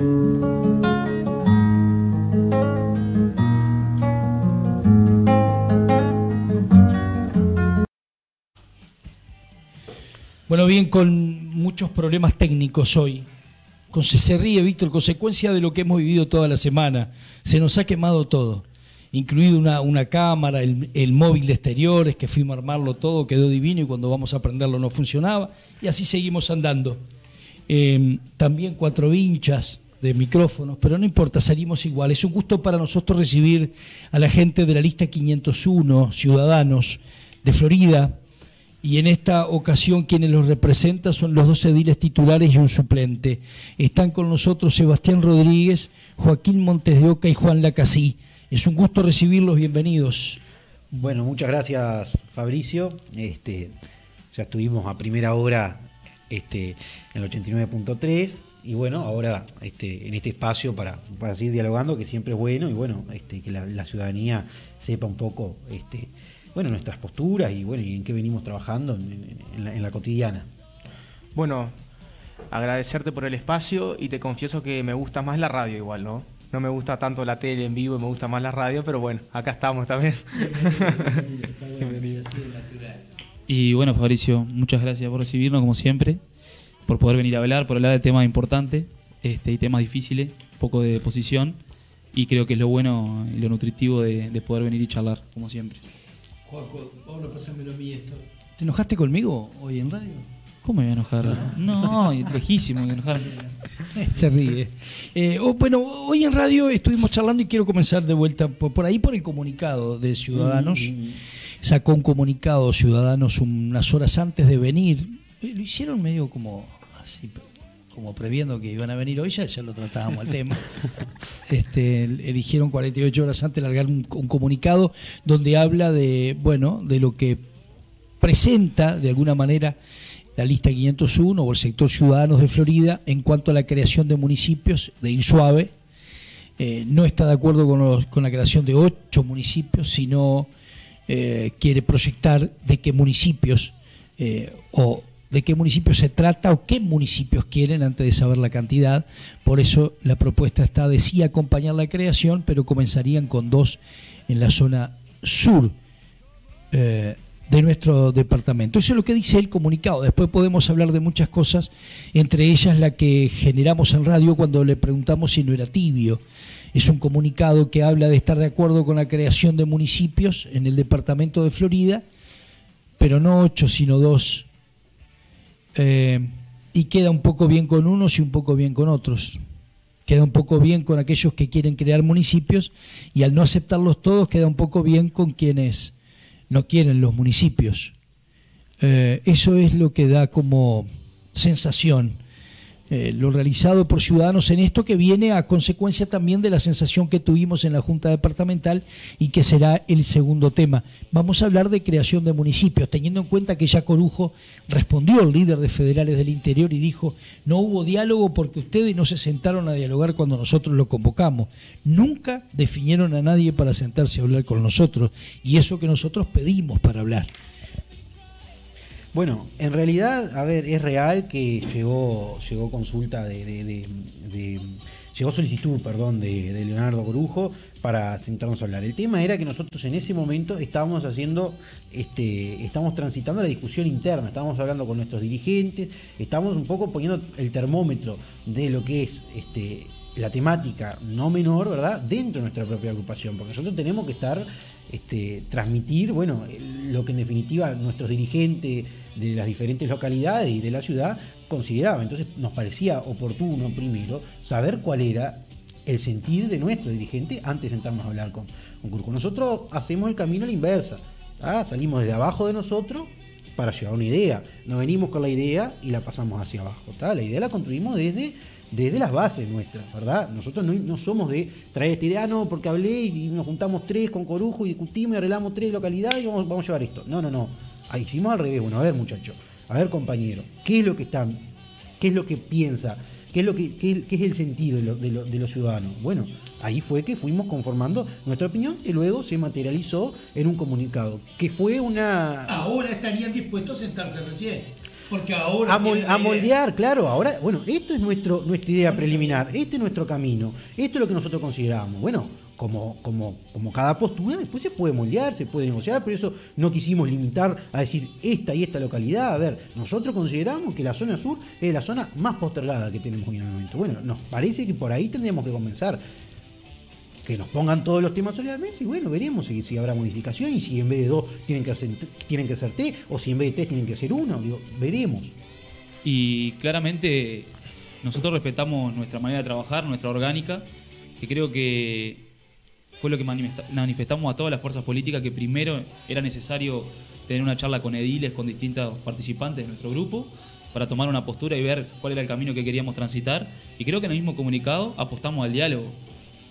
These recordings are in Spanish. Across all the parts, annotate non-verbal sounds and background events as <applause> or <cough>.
Bueno, bien, con muchos problemas técnicos hoy. Con se ríe, Víctor, consecuencia de lo que hemos vivido toda la semana. Se nos ha quemado todo, incluido una, una cámara, el, móvil de exteriores, que fuimos a armarlo todo, quedó divino y cuando vamos a prenderlo no funcionaba. Y así seguimos andando. Em, también cuatro vinchas de micrófonos, pero no importa, salimos igual. Es un gusto para nosotros recibir a la gente de la lista 501, ciudadanos de Florida, y en esta ocasión quienes los representan son los dos ediles titulares y un suplente. Están con nosotros Sebastián Rodríguez, Joaquín Montes de Oca y Juan Lacasí. Es un gusto recibirlos, bienvenidos. Bueno, muchas gracias Fabricio. Este, ya estuvimos a primera hora este, en el 89.3 y bueno, ahora este, en este espacio para, para seguir dialogando, que siempre es bueno y bueno, este, que la, la ciudadanía sepa un poco este, bueno, nuestras posturas y bueno, y en qué venimos trabajando en, la, cotidiana. Bueno, agradecerte por el espacio y te confieso que me gusta más la radio igual, ¿no? No me gusta tanto la tele en vivo, me gusta más la radio, pero bueno, acá estamos también. <laughs> y bueno, Fabricio, muchas gracias por recibirnos como siempre, por poder venir a hablar, por hablar de temas importantes este, y temas difíciles, un poco de posición, y creo que es lo bueno y lo nutritivo de poder venir y charlar, como siempre. Juaco, Pablo, pásamelo a mí esto. ¿Te enojaste conmigo hoy en radio? ¿Cómo me voy a enojar? No, lejísimo enojar. Se ríe. Eh, oh, bueno, hoy en radio estuvimos charlando y quiero comenzar de vuelta por, ahí por el comunicado de Ciudadanos. Mm. Sacó un comunicado Ciudadanos unas horas antes de venir. Eh, lo hicieron medio como así, como previendo que iban a venir hoy, ya, ya lo tratábamos el tema. <laughs> Este, eligieron 48 horas antes largar un, comunicado donde habla de, bueno, de lo que presenta de alguna manera la lista 501 o el sector Ciudadanos de Florida en cuanto a la creación de municipios de Insuave. Eh, no está de acuerdo con, con, la creación de ocho municipios, sino eh, quiere proyectar de qué municipios eh, o de qué municipios se trata o qué municipios quieren antes de saber la cantidad. Por eso la propuesta está de sí acompañar la creación, pero comenzarían con dos en la zona sur eh, de nuestro departamento. Eso es lo que dice el comunicado. Después podemos hablar de muchas cosas, entre ellas la que generamos en radio cuando le preguntamos si no era tibio. Es un comunicado que habla de estar de acuerdo con la creación de municipios en el departamento de Florida, pero no ocho, sino dos eh, y queda un poco bien con unos y un poco bien con otros. Queda un poco bien con aquellos que quieren crear municipios y al no aceptarlos todos queda un poco bien con quienes no quieren los municipios. Eh, eso es lo que da como sensación eh, lo realizado por ciudadanos en esto que viene a consecuencia también de la sensación que tuvimos en la Junta Departamental y que será el segundo tema. Vamos a hablar de creación de municipios, teniendo en cuenta que ya Corujo respondió el líder de Federales del Interior y dijo, no hubo diálogo porque ustedes no se sentaron a dialogar cuando nosotros lo convocamos. Nunca definieron a nadie para sentarse a hablar con nosotros y eso que nosotros pedimos para hablar. Bueno, en realidad, a ver, es real que llegó, llegó consulta de, llegó solicitud, perdón, de, Leonardo Corujo para sentarnos a hablar. El tema era que nosotros en ese momento estábamos haciendo, este, estamos transitando la discusión interna, estábamos hablando con nuestros dirigentes, estamos un poco poniendo el termómetro de lo que es este, la temática no menor, ¿verdad?, dentro de nuestra propia agrupación, porque nosotros tenemos que estar, este, transmitir, bueno, lo que en definitiva nuestros dirigentes, de las diferentes localidades y de la ciudad consideraba. Entonces nos parecía oportuno primero saber cuál era el sentir de nuestro dirigente antes de sentarnos a hablar con, un Nosotros hacemos el camino a la inversa. Salimos desde abajo de nosotros para llevar una idea. Nos venimos con la idea y la pasamos hacia abajo. La idea la construimos desde, desde las bases nuestras, ¿verdad? Nosotros no, somos de traer esta idea, no, porque hablé y nos juntamos tres con Corujo y discutimos y arreglamos tres localidades y vamos, vamos a llevar esto. No, no, no. Ahí hicimos al revés. Bueno, a ver, muchachos, a ver, compañero, ¿qué es lo que están, qué es lo que piensa, qué es lo que, qué, es el sentido de, de, los ciudadanos? Bueno, ahí fue que fuimos conformando nuestra opinión y luego se materializó en un comunicado, que fue una. Ahora estarían dispuestos a sentarse recién. Porque ahora a, mol- a moldear, claro. Ahora, bueno, esto es nuestro, nuestra idea preliminar, este es nuestro camino, esto es lo que nosotros consideramos. Bueno, como, como, como cada postura, después se puede moldear, se puede negociar, pero eso no quisimos limitar a decir esta y esta localidad. A ver, nosotros consideramos que la zona sur es la zona más postergada que tenemos hoy en el momento. Bueno, nos parece que por ahí tendríamos que comenzar. Que nos pongan todos los temas sobre la mesa y bueno, veremos si, si habrá modificación y si en vez de dos tienen que, ser, tienen que ser tres o si en vez de tres tienen que ser uno. Digo, veremos. Y claramente nosotros respetamos nuestra manera de trabajar, nuestra orgánica, que creo que fue lo que manifesta- manifestamos a todas las fuerzas políticas que primero era necesario tener una charla con ediles, con distintos participantes de nuestro grupo, para tomar una postura y ver cuál era el camino que queríamos transitar. Y creo que en el mismo comunicado apostamos al diálogo.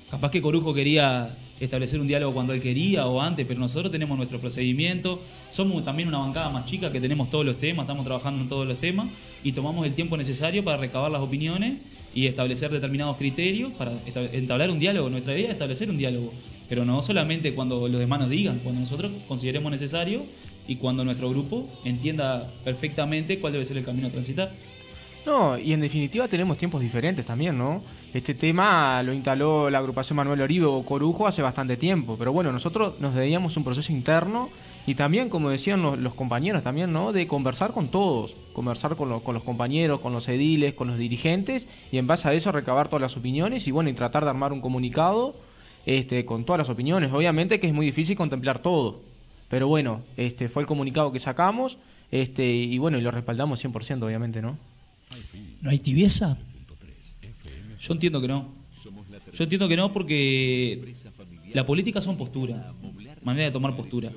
Capaz que Corujo quería establecer un diálogo cuando él quería o antes, pero nosotros tenemos nuestro procedimiento. Somos también una bancada más chica que tenemos todos los temas, estamos trabajando en todos los temas y tomamos el tiempo necesario para recabar las opiniones y establecer determinados criterios para entablar un diálogo. Nuestra idea es establecer un diálogo, pero no solamente cuando los demás nos digan, cuando nosotros consideremos necesario y cuando nuestro grupo entienda perfectamente cuál debe ser el camino a transitar. No, y en definitiva tenemos tiempos diferentes también, ¿no? Este tema lo instaló la agrupación Manuel Oribe o Corujo hace bastante tiempo, pero bueno, nosotros nos debíamos un proceso interno y también, como decían los, compañeros también, ¿no? De conversar con todos, conversar con, los- con los compañeros, con los ediles, con los dirigentes y en base a eso recabar todas las opiniones y bueno, y tratar de armar un comunicado este, con todas las opiniones. Obviamente que es muy difícil contemplar todo, pero bueno, este fue el comunicado que sacamos este, y bueno, y lo respaldamos 100%, obviamente, ¿no? ¿No hay tibieza? Yo entiendo que no. Yo entiendo que no porque la política son posturas, manera de tomar postura.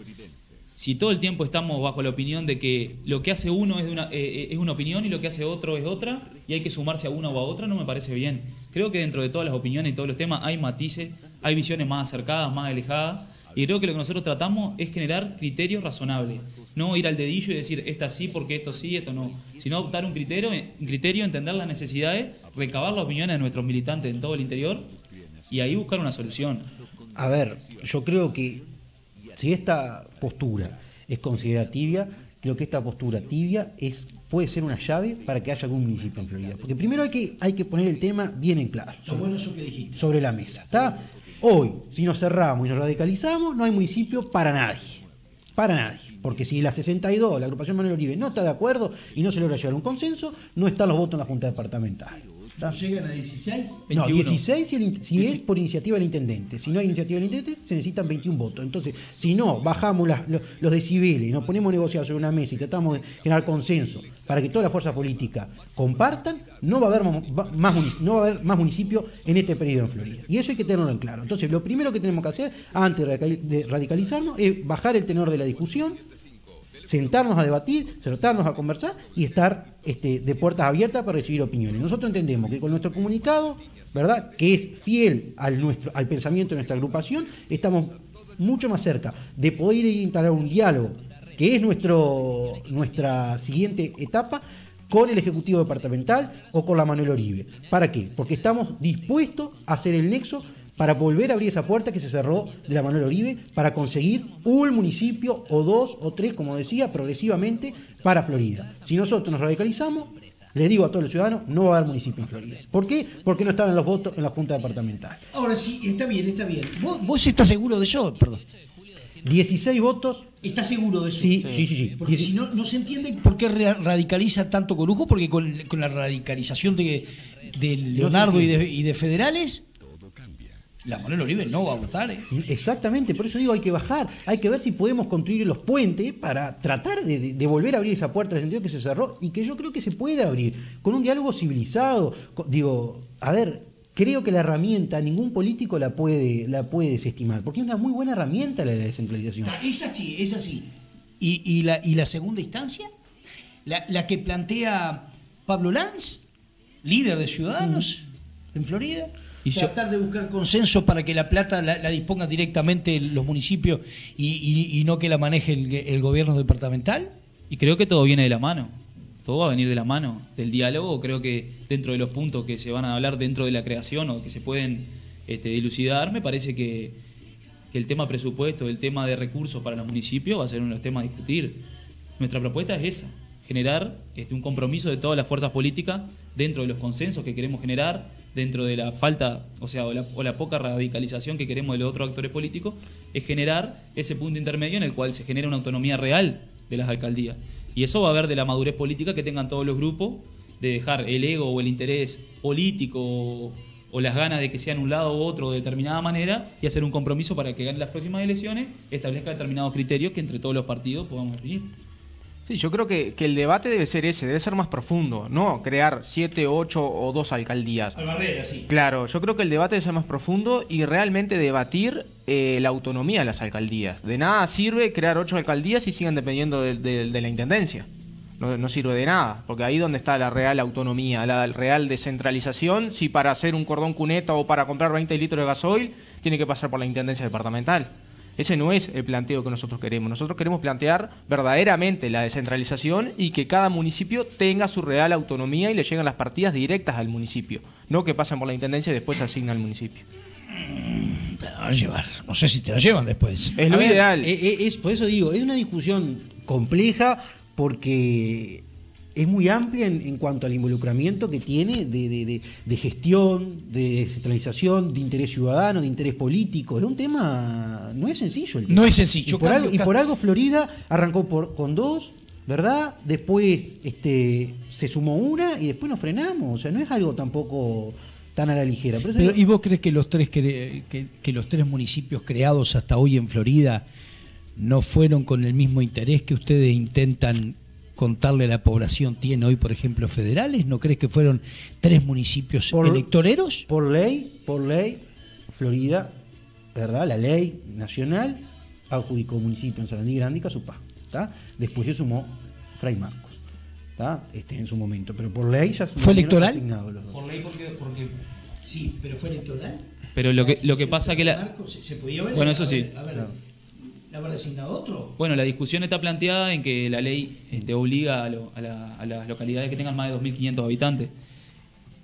Si todo el tiempo estamos bajo la opinión de que lo que hace uno es, una, eh, es una opinión y lo que hace otro es otra, y hay que sumarse a una o a otra, no me parece bien. Creo que dentro de todas las opiniones y todos los temas hay matices, hay visiones más acercadas, más alejadas, y creo que lo que nosotros tratamos es generar criterios razonables, no ir al dedillo y decir esta sí porque esto sí, esto no, sino adoptar un criterio, un criterio entender las necesidades, recabar las opiniones de nuestros militantes en todo el interior y ahí buscar una solución. A ver, yo creo que si esta postura es considerada tibia, creo que esta postura tibia es puede ser una llave para que haya algún municipio en Florida. Porque primero hay que, hay que poner el tema bien en claro, Lo bueno eso que dijiste. sobre la mesa. ¿está? Hoy, si nos cerramos y nos radicalizamos, no hay municipio para nadie. Para nadie. Porque si la 62, la agrupación Manuel Oribe, no está de acuerdo y no se logra llegar a un consenso, no están los votos en la Junta Departamental. ¿No llegan a 16? No, 21. 16 si, el in- si es por iniciativa del intendente. Si no hay iniciativa del intendente, se necesitan 21 votos. Entonces, si no bajamos las- lo- los decibeles, nos ponemos a negociar sobre una mesa y tratamos de generar consenso para que todas las fuerzas políticas compartan, no va a haber, más, no va a haber más municipios en este periodo en Florida. Y eso hay que tenerlo en claro. Entonces, lo primero que tenemos que hacer antes de radicalizarnos es bajar el tenor de la discusión, sentarnos a debatir, sentarnos a conversar y estar este, de puertas abiertas para recibir opiniones. Nosotros entendemos que con nuestro comunicado, ¿verdad? Que es fiel al, nuestro, al pensamiento de nuestra agrupación, estamos mucho más cerca de poder instalar un diálogo, que es nuestro, nuestra siguiente etapa, con el Ejecutivo Departamental o con la Manuel Oribe. ¿Para qué? Porque estamos dispuestos a hacer el nexo para volver a abrir esa puerta que se cerró de la Manuel Oribe para conseguir un municipio o dos o tres, como decía, progresivamente para Florida. Si nosotros nos radicalizamos, les digo a todos los ciudadanos, no va a haber municipio en Florida. ¿Por qué? Porque no están en los votos en la Junta Departamental. Ahora sí, está bien, está bien. ¿Vos, vos estás seguro de eso? Perdón. 16 votos, ¿Estás seguro de eso? sí, sí, sí. sí. Porque si no, no se entiende por qué ra- radicaliza tanto Corujo, porque con, con la radicalización de, de Leonardo y de, y de Federales, la Manuel Oribe no va a votar. ¿eh? Exactamente, por eso digo, hay que bajar, hay que ver si podemos construir los puentes para tratar de, volver a abrir esa puerta en el sentido que se cerró y que yo creo que se puede abrir con un diálogo civilizado. Digo, a ver, creo que la herramienta ningún político la puede, la puede desestimar, porque es una muy buena herramienta la de la descentralización. Ah, Es así, es así. ¿Y, y la, y la segunda instancia? La, la que plantea Pablo Lanz, líder de Ciudadanos en Florida. Y tratar de buscar consenso para que la plata la, la dispongan directamente los municipios y, y- y no que la maneje el, el gobierno departamental. Y creo que todo viene de la mano. Todo va a venir de la mano del diálogo. Creo que dentro de los puntos que se van a hablar dentro de la creación o que se pueden este, dilucidar, me parece que, que el tema presupuesto, el tema de recursos para los municipios va a ser uno de los temas a discutir. Nuestra propuesta es esa, generar este, un compromiso de todas las fuerzas políticas dentro de los consensos que queremos generar, dentro de la falta, o sea, o la, poca radicalización que queremos de los otros actores políticos, es generar ese punto intermedio en el cual se genera una autonomía real de las alcaldías. Y eso va a ver de la madurez política que tengan todos los grupos, de dejar el ego o el interés político o, o las ganas de que sean un lado u otro de determinada manera y hacer un compromiso para que gane las próximas elecciones, establezca determinados criterios que entre todos los partidos podamos definir. Sí, yo creo que, que el debate debe ser ese, debe ser más profundo, no crear siete, ocho o dos alcaldías. Albarrera, sí. Claro, yo creo que el debate debe ser más profundo y realmente debatir eh, la autonomía de las alcaldías. De nada sirve crear ocho alcaldías y sigan dependiendo de, de- de la intendencia. No, no sirve de nada, porque ahí donde está la real autonomía, la real descentralización, si para hacer un cordón cuneta o para comprar 20 litros de gasoil tiene que pasar por la intendencia departamental. Ese no es el planteo que nosotros queremos. Nosotros queremos plantear verdaderamente la descentralización y que cada municipio tenga su real autonomía y le lleguen las partidas directas al municipio, no que pasen por la intendencia y después se asigna al municipio. Te la van a llevar. No sé si te la llevan después. Es lo A ideal. eh, eh, es, por eso digo, es una discusión compleja porque es muy amplia en, en cuanto al involucramiento que tiene de, de- de- de gestión, de descentralización, de interés ciudadano, de interés político. Es un tema, no es sencillo. El tema. No es sencillo. Y por, algo, y por algo Florida arrancó por, con dos, ¿verdad? Después este, se sumó una y después nos frenamos. O sea, no es algo tampoco tan a la ligera. Pero, ¿Y vos crees que los tres que los tres municipios creados hasta hoy en Florida no fueron con el mismo interés que ustedes intentan contarle a la población tiene hoy, por ejemplo, federales? ¿No crees que fueron tres municipios Por- electoreros? Por ley, por ley, Florida, ¿verdad? La ley nacional adjudicó municipio en Sarandí Grande y Casupá, ¿está? Después se sumó Fray Marcos, ¿está? Este, en su momento, pero por ley ya se ¿Fue electoral? los dos. Por ley, porque, porque sí, pero fue electoral. Pero lo que, lo que pasa que la... ¿Se, se podía ver? Bueno, eso A sí. ver, a ver, ¿le habrá designado otro? Bueno, la discusión está planteada en que la ley este, obliga a, lo- a la- a las localidades que tengan más de 2.500 habitantes.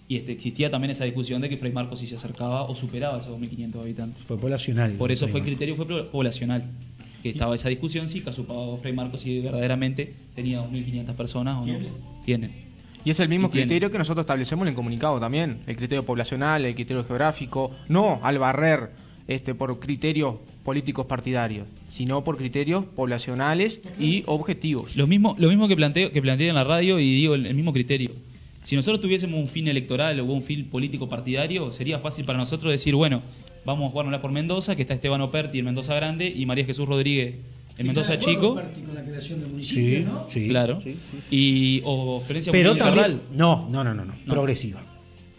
Y este, existía también esa discusión de que Fray Marcos si se acercaba o superaba esos 2.500 habitantes. Fue poblacional. Por eso Fray fue el criterio fue poblacional. Que estaba esa discusión si Casupá o Fray Marcos si verdaderamente tenía 2.500 personas o no. Tienen. Y es el mismo criterio que nosotros establecemos en el comunicado también, el criterio poblacional, el criterio geográfico, no al barrer este, por criterios políticos partidarios, sino por criterios poblacionales y objetivos. Lo mismo, lo mismo que planteo, que planteé en la radio y digo el, el mismo criterio. Si nosotros tuviésemos un fin electoral o un fin político partidario, sería fácil para nosotros decir, bueno, vamos a jugárnosla por Mendoza, que está Esteban Operti en Mendoza Grande y María Jesús Rodríguez en Mendoza Chico. Con la creación del municipio, Sí, ¿no? sí, claro. sí, sí. Y o Florencia Pero también, no, no, no, no, no, progresiva.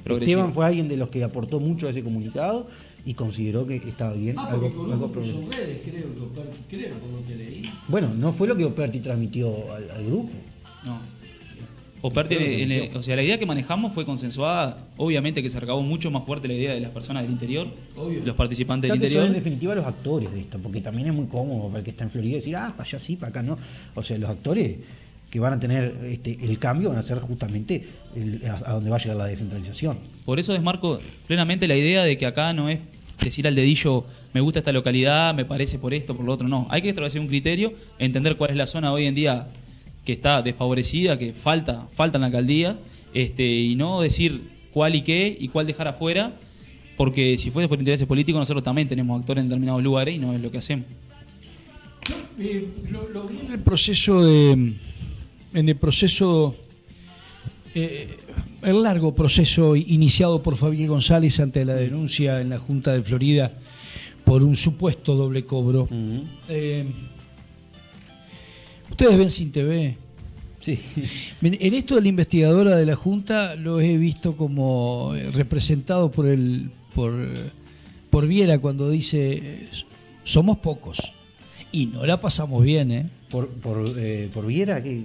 Esteban fue alguien de los que aportó mucho a ese comunicado y consideró que estaba bien Ah, algo, algo redes, creo, que Operti- creo, por lo que leí. Bueno, no fue lo que Operti transmitió al, al grupo. No. Operti, en el- o sea, la idea que manejamos fue consensuada. Obviamente que se recabó mucho más fuerte la idea de las personas del interior, Obvio. los participantes Tal del que son en interior. definitiva los actores de esto, porque también es muy cómodo para el que está en Florida decir, ah, para allá sí, para acá no. O sea, los actores que van a tener este, el cambio van a ser justamente el- a, a donde va a llegar la descentralización. Por eso desmarco plenamente la idea de que acá no es decir al dedillo, me gusta esta localidad, me parece por esto, por lo otro. No, hay que establecer un criterio, entender cuál es la zona hoy en día que está desfavorecida, que falta, falta en la alcaldía, este, y no decir cuál y qué y cuál dejar afuera, porque si fuese por intereses políticos, nosotros también tenemos actores en determinados lugares y no es lo que hacemos. Eh, lo, lo vi en el proceso de. En el proceso. eh, el largo proceso iniciado por Fabián González ante la denuncia en la Junta de Florida por un supuesto doble cobro. Eh, Ustedes ven sin TV. Sí. En esto de la investigadora de la Junta lo he visto como eh, representado por el por, por Viera cuando dice somos pocos y no la pasamos bien, ¿eh? Por, por, eh, por Viera, que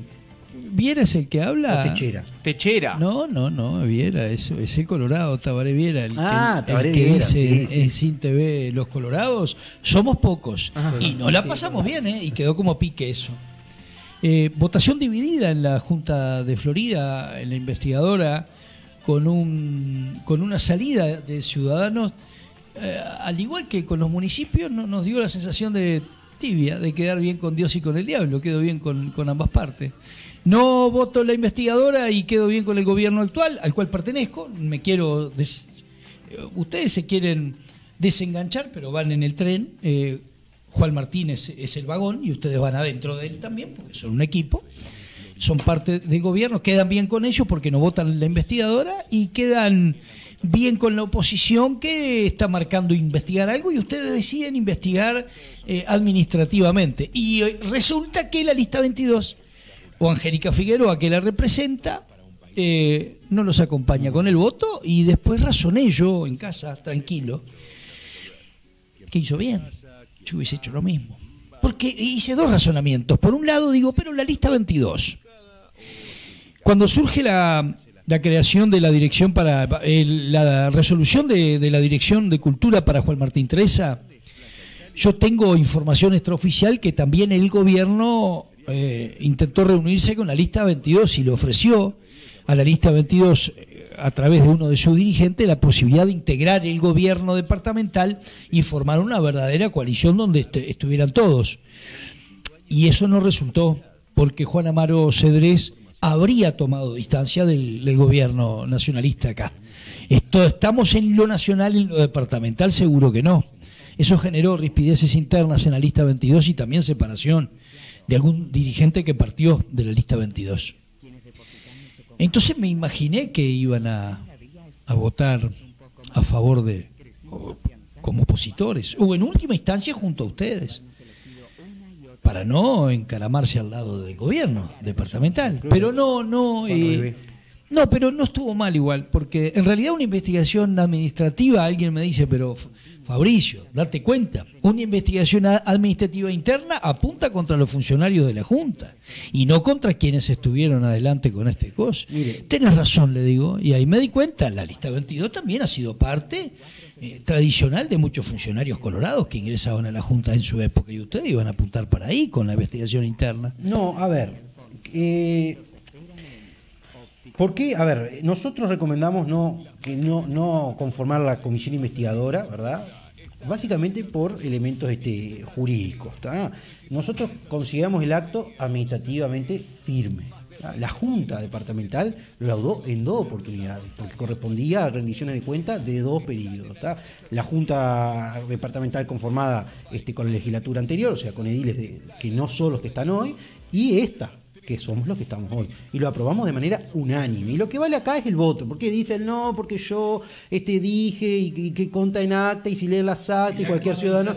Viera es el que habla. o Techera. Techera. No, no, no, Viera, eso es el Colorado, Tabaré Viera, el que, Ah, el Tabaré que Viera, dice sí, sí. en Sin TV, los Colorados somos pocos Ajá. y no la pasamos bien, ¿eh? Y quedó como pique eso. Eh, votación dividida en la Junta de Florida, en la investigadora, con, un, con una salida de ciudadanos, eh, al igual que con los municipios, no- nos dio la sensación de tibia, de quedar bien con Dios y con el diablo, quedó bien con, con ambas partes. No voto la investigadora y quedo bien con el gobierno actual, al cual pertenezco. Me quiero. des- eh, Ustedes se quieren desenganchar, pero van en el tren. Eh, Juan Martínez es el vagón y ustedes van adentro de él también, porque son un equipo. Son parte del gobierno, quedan bien con ellos porque no votan la investigadora y quedan bien con la oposición que está marcando investigar algo y ustedes deciden investigar eh, administrativamente. Y resulta que la lista 22 o Angélica Figueroa, que la representa, eh, no los acompaña con el voto y después razoné yo en casa, tranquilo, que hizo bien. Yo hubiese hecho lo mismo. Porque hice dos razonamientos. Por un lado digo, pero la lista 22, cuando surge la, creación de la dirección para la resolución de, de la dirección de cultura para Juan Martín Teresa, yo tengo información extraoficial que también el gobierno eh, intentó reunirse con la lista 22 y le ofreció a la lista 22 eh, a través de uno de sus dirigentes la posibilidad de integrar el gobierno departamental y formar una verdadera coalición donde est- estuvieran todos. Y eso no resultó porque Juan Amaro Cedrés habría tomado distancia del, del gobierno nacionalista acá. Esto, ¿Estamos en lo nacional en lo departamental? Seguro que no. Eso generó rispideces internas en la lista 22 y también separación de algún dirigente que partió de la lista 22. Entonces me imaginé que iban a, a votar a favor de, o como opositores, o en última instancia junto a ustedes, para no encaramarse al lado del gobierno departamental. Pero no, no, eh, no, pero no estuvo mal igual, porque en realidad una investigación administrativa, alguien me dice, pero Fabricio, date cuenta, una investigación administrativa interna apunta contra los funcionarios de la Junta y no contra quienes estuvieron adelante con este cosa. Tienes razón, le digo, y ahí me di cuenta, la lista 22 también ha sido parte eh, tradicional de muchos funcionarios colorados que ingresaban a la Junta en su época y ustedes iban a apuntar para ahí con la investigación interna. No, a ver. eh, ¿Por qué? A ver, nosotros recomendamos no, conformar la comisión investigadora, ¿verdad? Básicamente por elementos este, jurídicos. ¿tá? Nosotros consideramos el acto administrativamente firme. La Junta Departamental lo laudó en dos oportunidades, porque correspondía a rendiciones de cuentas de dos periodos. ¿tá? La Junta Departamental conformada este, con la legislatura anterior, o sea, con ediles de- que no son los que están hoy, y esta, que somos los que estamos hoy. Y lo aprobamos de manera unánime. Y lo que vale acá es el voto. Porque dicen, no, porque yo este, dije y, y que conta en acta y si leen las actas y cualquier ciudadano.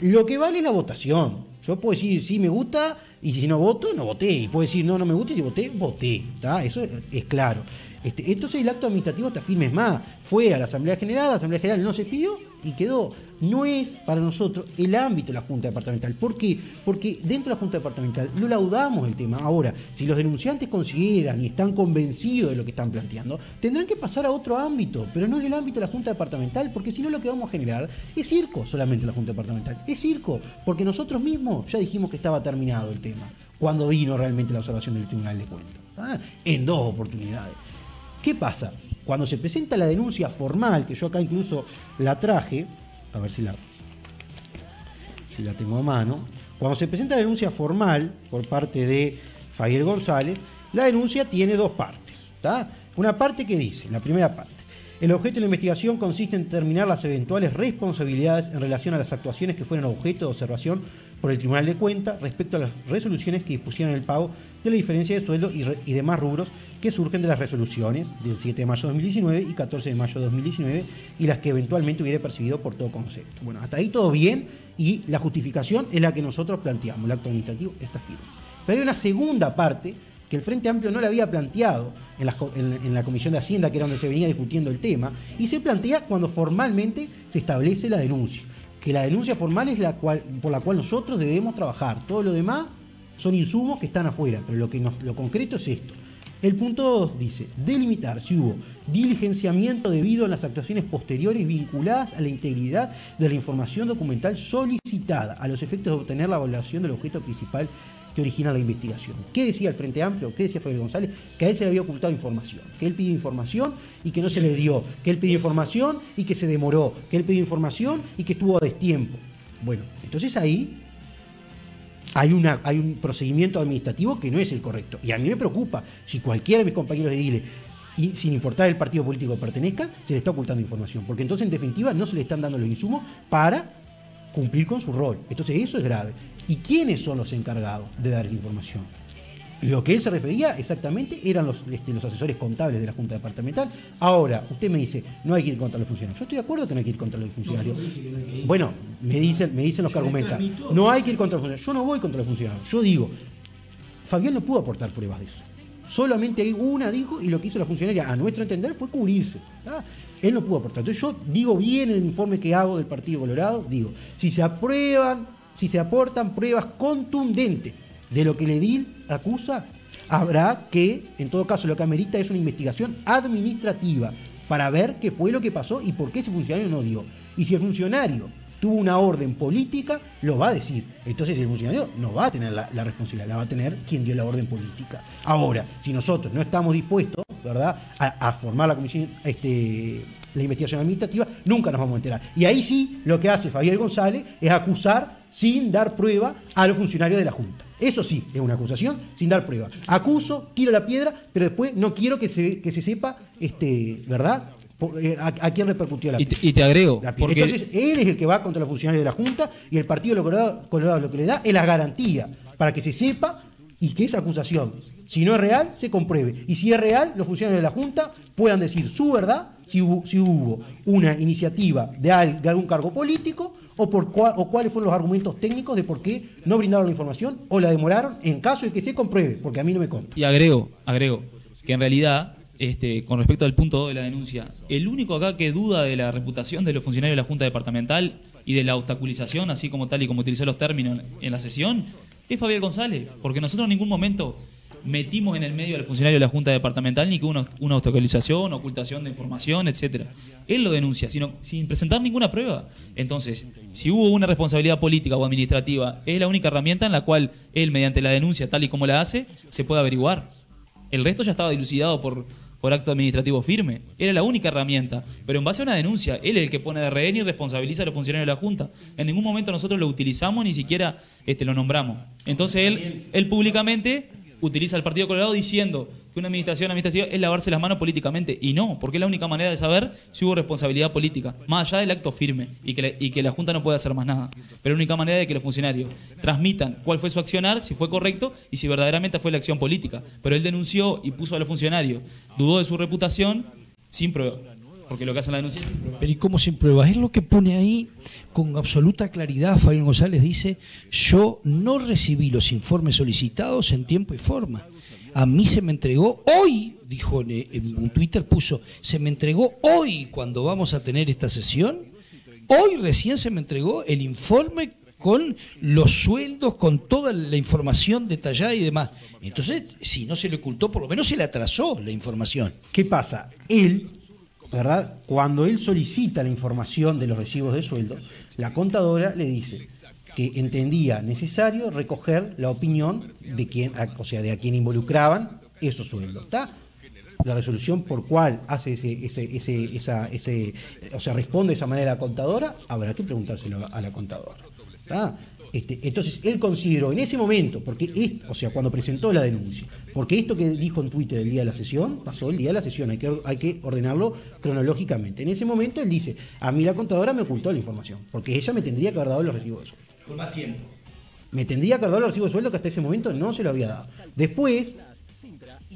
Lo que vale es la votación. Yo puedo decir sí me gusta y si no voto, no voté. Y puedo decir no, no me gusta y si voté, voté. ¿tá? Eso es, es claro. Este, entonces el acto administrativo está firme. Es más, fue a la Asamblea General, la Asamblea General no se pidió y quedó. No es para nosotros el ámbito de la Junta Departamental. ¿Por qué? Porque dentro de la Junta Departamental lo laudamos el tema. Ahora, si los denunciantes consideran y están convencidos de lo que están planteando, tendrán que pasar a otro ámbito, pero no es el ámbito de la Junta Departamental, porque si no lo que vamos a generar es circo solamente la Junta Departamental. Es circo, porque nosotros mismos ya dijimos que estaba terminado el tema, cuando vino realmente la observación del Tribunal de Cuentas. ¿ah? En dos oportunidades. ¿Qué pasa? Cuando se presenta la denuncia formal, que yo acá incluso la traje, a ver si la, si la tengo a mano, cuando se presenta la denuncia formal por parte de Fabiel González, la denuncia tiene dos partes. ¿tá? Una parte que dice, la primera parte, el objeto de la investigación consiste en determinar las eventuales responsabilidades en relación a las actuaciones que fueron objeto de observación por el Tribunal de Cuentas respecto a las resoluciones que dispusieron el pago de la diferencia de sueldo y, re- y demás rubros que surgen de las resoluciones del 7 de mayo de 2019 y 14 de mayo de 2019 y las que eventualmente hubiera percibido por todo concepto. Bueno, hasta ahí todo bien y la justificación es la que nosotros planteamos, el acto administrativo está firme. Pero hay una segunda parte que el Frente Amplio no le había planteado en la, en la Comisión de Hacienda, que era donde se venía discutiendo el tema, y se plantea cuando formalmente se establece la denuncia. Que la denuncia formal es la cual, por la cual nosotros debemos trabajar. Todo lo demás son insumos que están afuera, pero lo, que lo concreto es esto. El punto 2 dice, delimitar si hubo diligenciamiento debido a las actuaciones posteriores vinculadas a la integridad de la información documental solicitada a los efectos de obtener la valoración del objeto principal que origina la investigación. ¿Qué decía el Frente Amplio? ¿Qué decía Fabio González? Que a él se le había ocultado información, que él pidió información y que no se le dio, que él pidió información y que se demoró, que él pidió información y que estuvo a destiempo. Bueno, entonces ahí hay, una, hay un procedimiento administrativo que no es el correcto. Y a mí me preocupa si cualquiera de mis compañeros de DILE, y sin importar el partido político que pertenezca, se le está ocultando información. Porque entonces, en definitiva, no se le están dando los insumos para cumplir con su rol. Entonces, eso es grave. ¿Y quiénes son los encargados de dar la información? Lo que él se refería exactamente eran los, este, los asesores contables de la Junta Departamental. Ahora, usted me dice, no hay que ir contra los funcionarios. Yo estoy de acuerdo que no hay que ir contra los funcionarios. Bueno, me dicen, me dicen los que argumentan. No hay que ir contra los funcionarios. Yo no voy contra los funcionarios. Yo digo, Fabián no pudo aportar pruebas de eso. Solamente hay una, dijo, y lo que hizo la funcionaria, a nuestro entender, fue cubrirse. Él no pudo aportar. Entonces yo digo bien en el informe que hago del Partido Colorado, digo, si se aprueban, si se aportan pruebas contundentes de lo que el edil acusa, habrá que, en todo caso, lo que amerita es una investigación administrativa para ver qué fue lo que pasó y por qué ese funcionario no dio. Y si el funcionario tuvo una orden política, lo va a decir. Entonces el funcionario no va a tener la, responsabilidad, la va a tener quien dio la orden política. Ahora, si nosotros no estamos dispuestos, ¿verdad?, a, a formar la comisión, este, la investigación administrativa, nunca nos vamos a enterar. Y ahí sí, lo que hace Fabián González es acusar sin dar prueba a los funcionarios de la Junta. Eso sí, es una acusación sin dar prueba. Acuso, tiro la piedra, pero después no quiero que se, que se sepa, este, ¿verdad? Eh, a, quién repercutió la y te, y te agrego. Porque... Entonces, él es el que va contra los funcionarios de la Junta y el Partido Colorado, lo que le da es la garantía para que se sepa y que esa acusación, si no es real, se compruebe. Y si es real, los funcionarios de la Junta puedan decir su verdad si hubo, una iniciativa de, algún cargo político o, por o cuáles fueron los argumentos técnicos de por qué no brindaron la información o la demoraron en caso de que se compruebe, porque a mí no me consta. Y agrego, agrego, que en realidad este, con respecto al punto 2 de la denuncia, el único acá que duda de la reputación de los funcionarios de la Junta Departamental y de la obstaculización, así como tal y como utilizó los términos en la sesión, es Fabián González, porque nosotros en ningún momento metimos en el medio al funcionario de la Junta Departamental ni que una, una obstaculización, ocultación de información, etcétera. Él lo denuncia, sino sin presentar ninguna prueba. Entonces, si hubo una responsabilidad política o administrativa, es la única herramienta en la cual él, mediante la denuncia tal y como la hace, se puede averiguar. El resto ya estaba dilucidado por acto administrativo firme. Era la única herramienta. Pero en base a una denuncia, él es el que pone de rehén y responsabiliza a los funcionarios de la Junta. En ningún momento nosotros lo utilizamos ni siquiera este, lo nombramos. Entonces él, él públicamente utiliza el Partido Colorado diciendo que una administración administrativa es lavarse las manos políticamente. Y no, porque es la única manera de saber si hubo responsabilidad política, más allá del acto firme y que, la, y que la Junta no puede hacer más nada. Pero la única manera de que los funcionarios transmitan cuál fue su accionar, si fue correcto y si verdaderamente fue la acción política. Pero él denunció y puso a los funcionarios, dudó de su reputación sin prueba. Porque lo que hacen la denuncia Pero ¿y cómo sin pruebas? Es lo que pone ahí con absoluta claridad. Fabián González dice, yo no recibí los informes solicitados en tiempo y forma. A mí se me entregó hoy, dijo en un Twitter, puso, se me entregó hoy cuando vamos a tener esta sesión. Hoy recién se me entregó el informe con los sueldos, con toda la información detallada y demás. Entonces, si no se le ocultó, por lo menos se le atrasó la información. ¿Qué pasa? Él ¿verdad? Cuando él solicita la información de los recibos de sueldo, la contadora le dice que entendía necesario recoger la opinión de quien, o sea, de a quien involucraban esos sueldos. ¿Está? La resolución por cuál hace ese, ese, ese, esa, ese, o sea, responde de esa manera la contadora, habrá que preguntárselo a la contadora. ¿está? Este, entonces él consideró en ese momento, porque es, o sea, cuando presentó la denuncia, porque esto que dijo en Twitter el día de la sesión, pasó el día de la sesión, hay que, hay que ordenarlo cronológicamente. En ese momento él dice, a mí la contadora me ocultó la información, porque ella me tendría que haber dado los recibos de sueldo. Por más tiempo. Me tendría que haber dado los recibos de sueldo que hasta ese momento no se lo había dado. Después,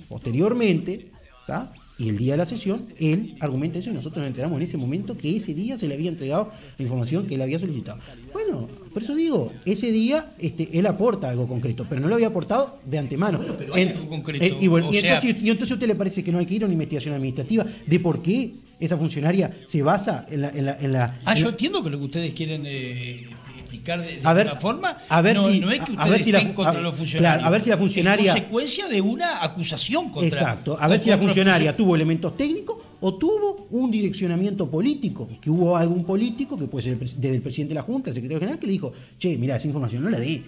posteriormente, ¿está? Y el día de la sesión, él argumenta eso y nosotros nos enteramos en ese momento que ese día se le había entregado la información que él había solicitado. Bueno, por eso digo, ese día este, él aporta algo concreto, pero no lo había aportado de antemano. pero hay algo concreto. Y, bueno, y, entonces, y, entonces, a usted le parece que no hay que ir a una investigación administrativa de por qué esa funcionaria se basa en la... En la, en la ah, yo entiendo que lo que ustedes quieren... Eh, de, a ver, forma, a ver no, si, no es que ustedes si estén contra los funcionarios. a ver si la funcionaria. Es consecuencia de una acusación contra. Exacto. A ver si la funcionaria tuvo elementos técnicos o tuvo un direccionamiento político. Que hubo algún político, que puede ser desde el presidente de la Junta, el secretario general, que le dijo: Che, mira, esa información no la dé.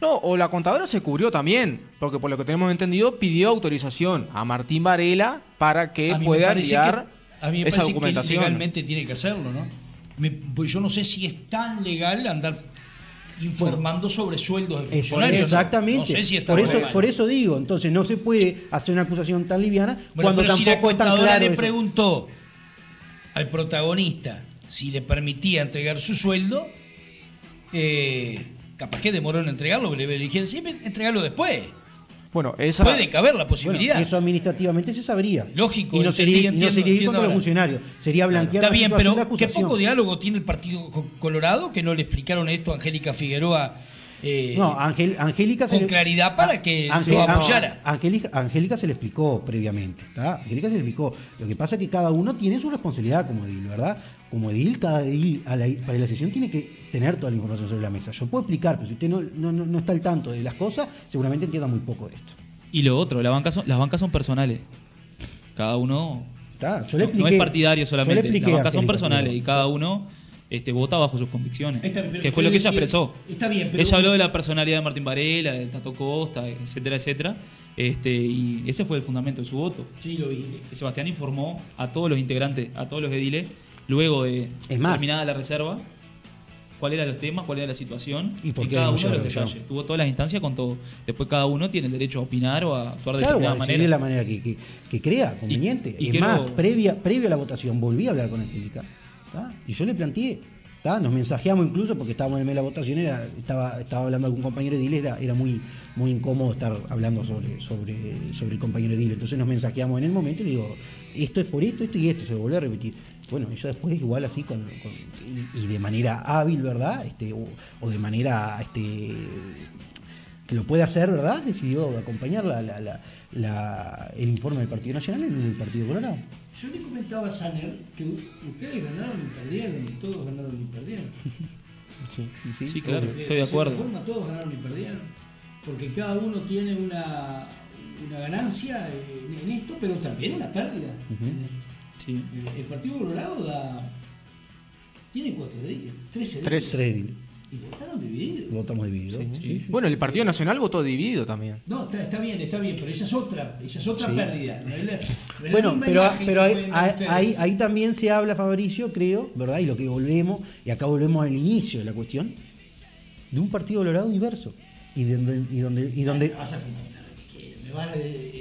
No, o la contadora se cubrió también, porque por lo que tenemos entendido pidió autorización a Martín Varela para que pueda enviar a mí me esa documentación. Que legalmente tiene que hacerlo, ¿no? Pues yo no sé si es tan legal andar informando sobre sueldos de funcionarios. Exactamente. No sé si está por, eso, mal. por eso digo, entonces no se puede hacer una acusación tan liviana Bueno, cuando pero si la tampoco es tan contadora claro. le eso. preguntó al protagonista si le permitía entregar su sueldo, eh, capaz que demoró en entregarlo, pero le dijeron, siempre entregarlo después. Bueno, esa Puede caber la Bueno, posibilidad. eso administrativamente se sabría. Lógico, Y no sería, y no entiendo, sería ir entiendo contra los funcionarios. Sería blanquear Está la bien, pero de qué poco diálogo tiene el Partido Co- Colorado que no le explicaron esto a Angélica Figueroa eh, No, Ángel- Angélica se con le- claridad para Ah, que lo apoyara. Angélica, Angélica se le explicó previamente, ¿está? Angélica se le explicó. Lo que pasa es que cada uno tiene su responsabilidad como edil, ¿verdad? Como edil, cada edil a la- para la sesión tiene que tener toda la información sobre la mesa. Yo puedo explicar, pero si usted no, no, no- no está al tanto de las cosas, seguramente entienda muy poco de esto. Y lo otro, las bancas son, las bancas son personales. Cada uno ¿Está? Yo le no, es partidario yo le solamente. Las bancas son personales y cada uno este, vota bajo sus convicciones. Está bien, pero- que fue lo que ella expresó. está bien, pero- ella habló de la personalidad de Martín Varela, del Tato Costa, etcétera, etcétera. Este, y ese fue el fundamento de su voto. Sí, lo vi. Sebastián informó a todos los integrantes, a todos los ediles, luego de Es más. terminada la reserva, cuáles eran los temas, cuál era la situación ¿Y por qué cada uno de los detalles. Tuvo todas las instancias con todo. Después cada uno tiene el derecho a opinar o a actuar de Claro, determinada a decidir de manera. la manera que, que- que crea conveniente. y es más, previa, previo a la votación volví a hablar con Angélica. Y yo le planteé, ¿tá? nos mensajeamos incluso porque estábamos en el medio de la votación, era, estaba, estaba hablando algún compañero de era, era muy, muy incómodo estar hablando sobre, sobre, sobre el compañero Edil. Entonces nos mensajeamos en el momento y le digo, esto es por esto, esto y esto, se lo volví a repetir. Bueno, ella después igual así con, con- y, y de manera hábil, ¿verdad? Este, o, o de manera este, que lo puede hacer, ¿verdad? Decidió acompañar la, la- la- la- el informe del Partido Nacional en el Partido Colorado. Yo le comentaba a Saner que ustedes ganaron y perdieron, y todos ganaron y perdieron. <laughs> Sí, claro, De- estoy de acuerdo. cierta forma, todos ganaron y perdieron. Porque cada uno tiene una, una ganancia en, en esto, pero también una pérdida. Sí. el, Partido Colorado da. Tiene cuatro días, trece días. Tres. Tres ediles. Y votaron divididos. Votamos divididos. Sí, sí. Bueno, el Partido Nacional votó dividido también. No, está, está bien, está bien, pero esa es otra, esa es otra Sí. pérdida. No es la- no es la Bueno, pero, ahí, también se habla, Fabricio, creo, ¿verdad? Y lo que volvemos, y acá volvemos al inicio de la cuestión, de un Partido Colorado diverso. Y donde, y donde, y donde,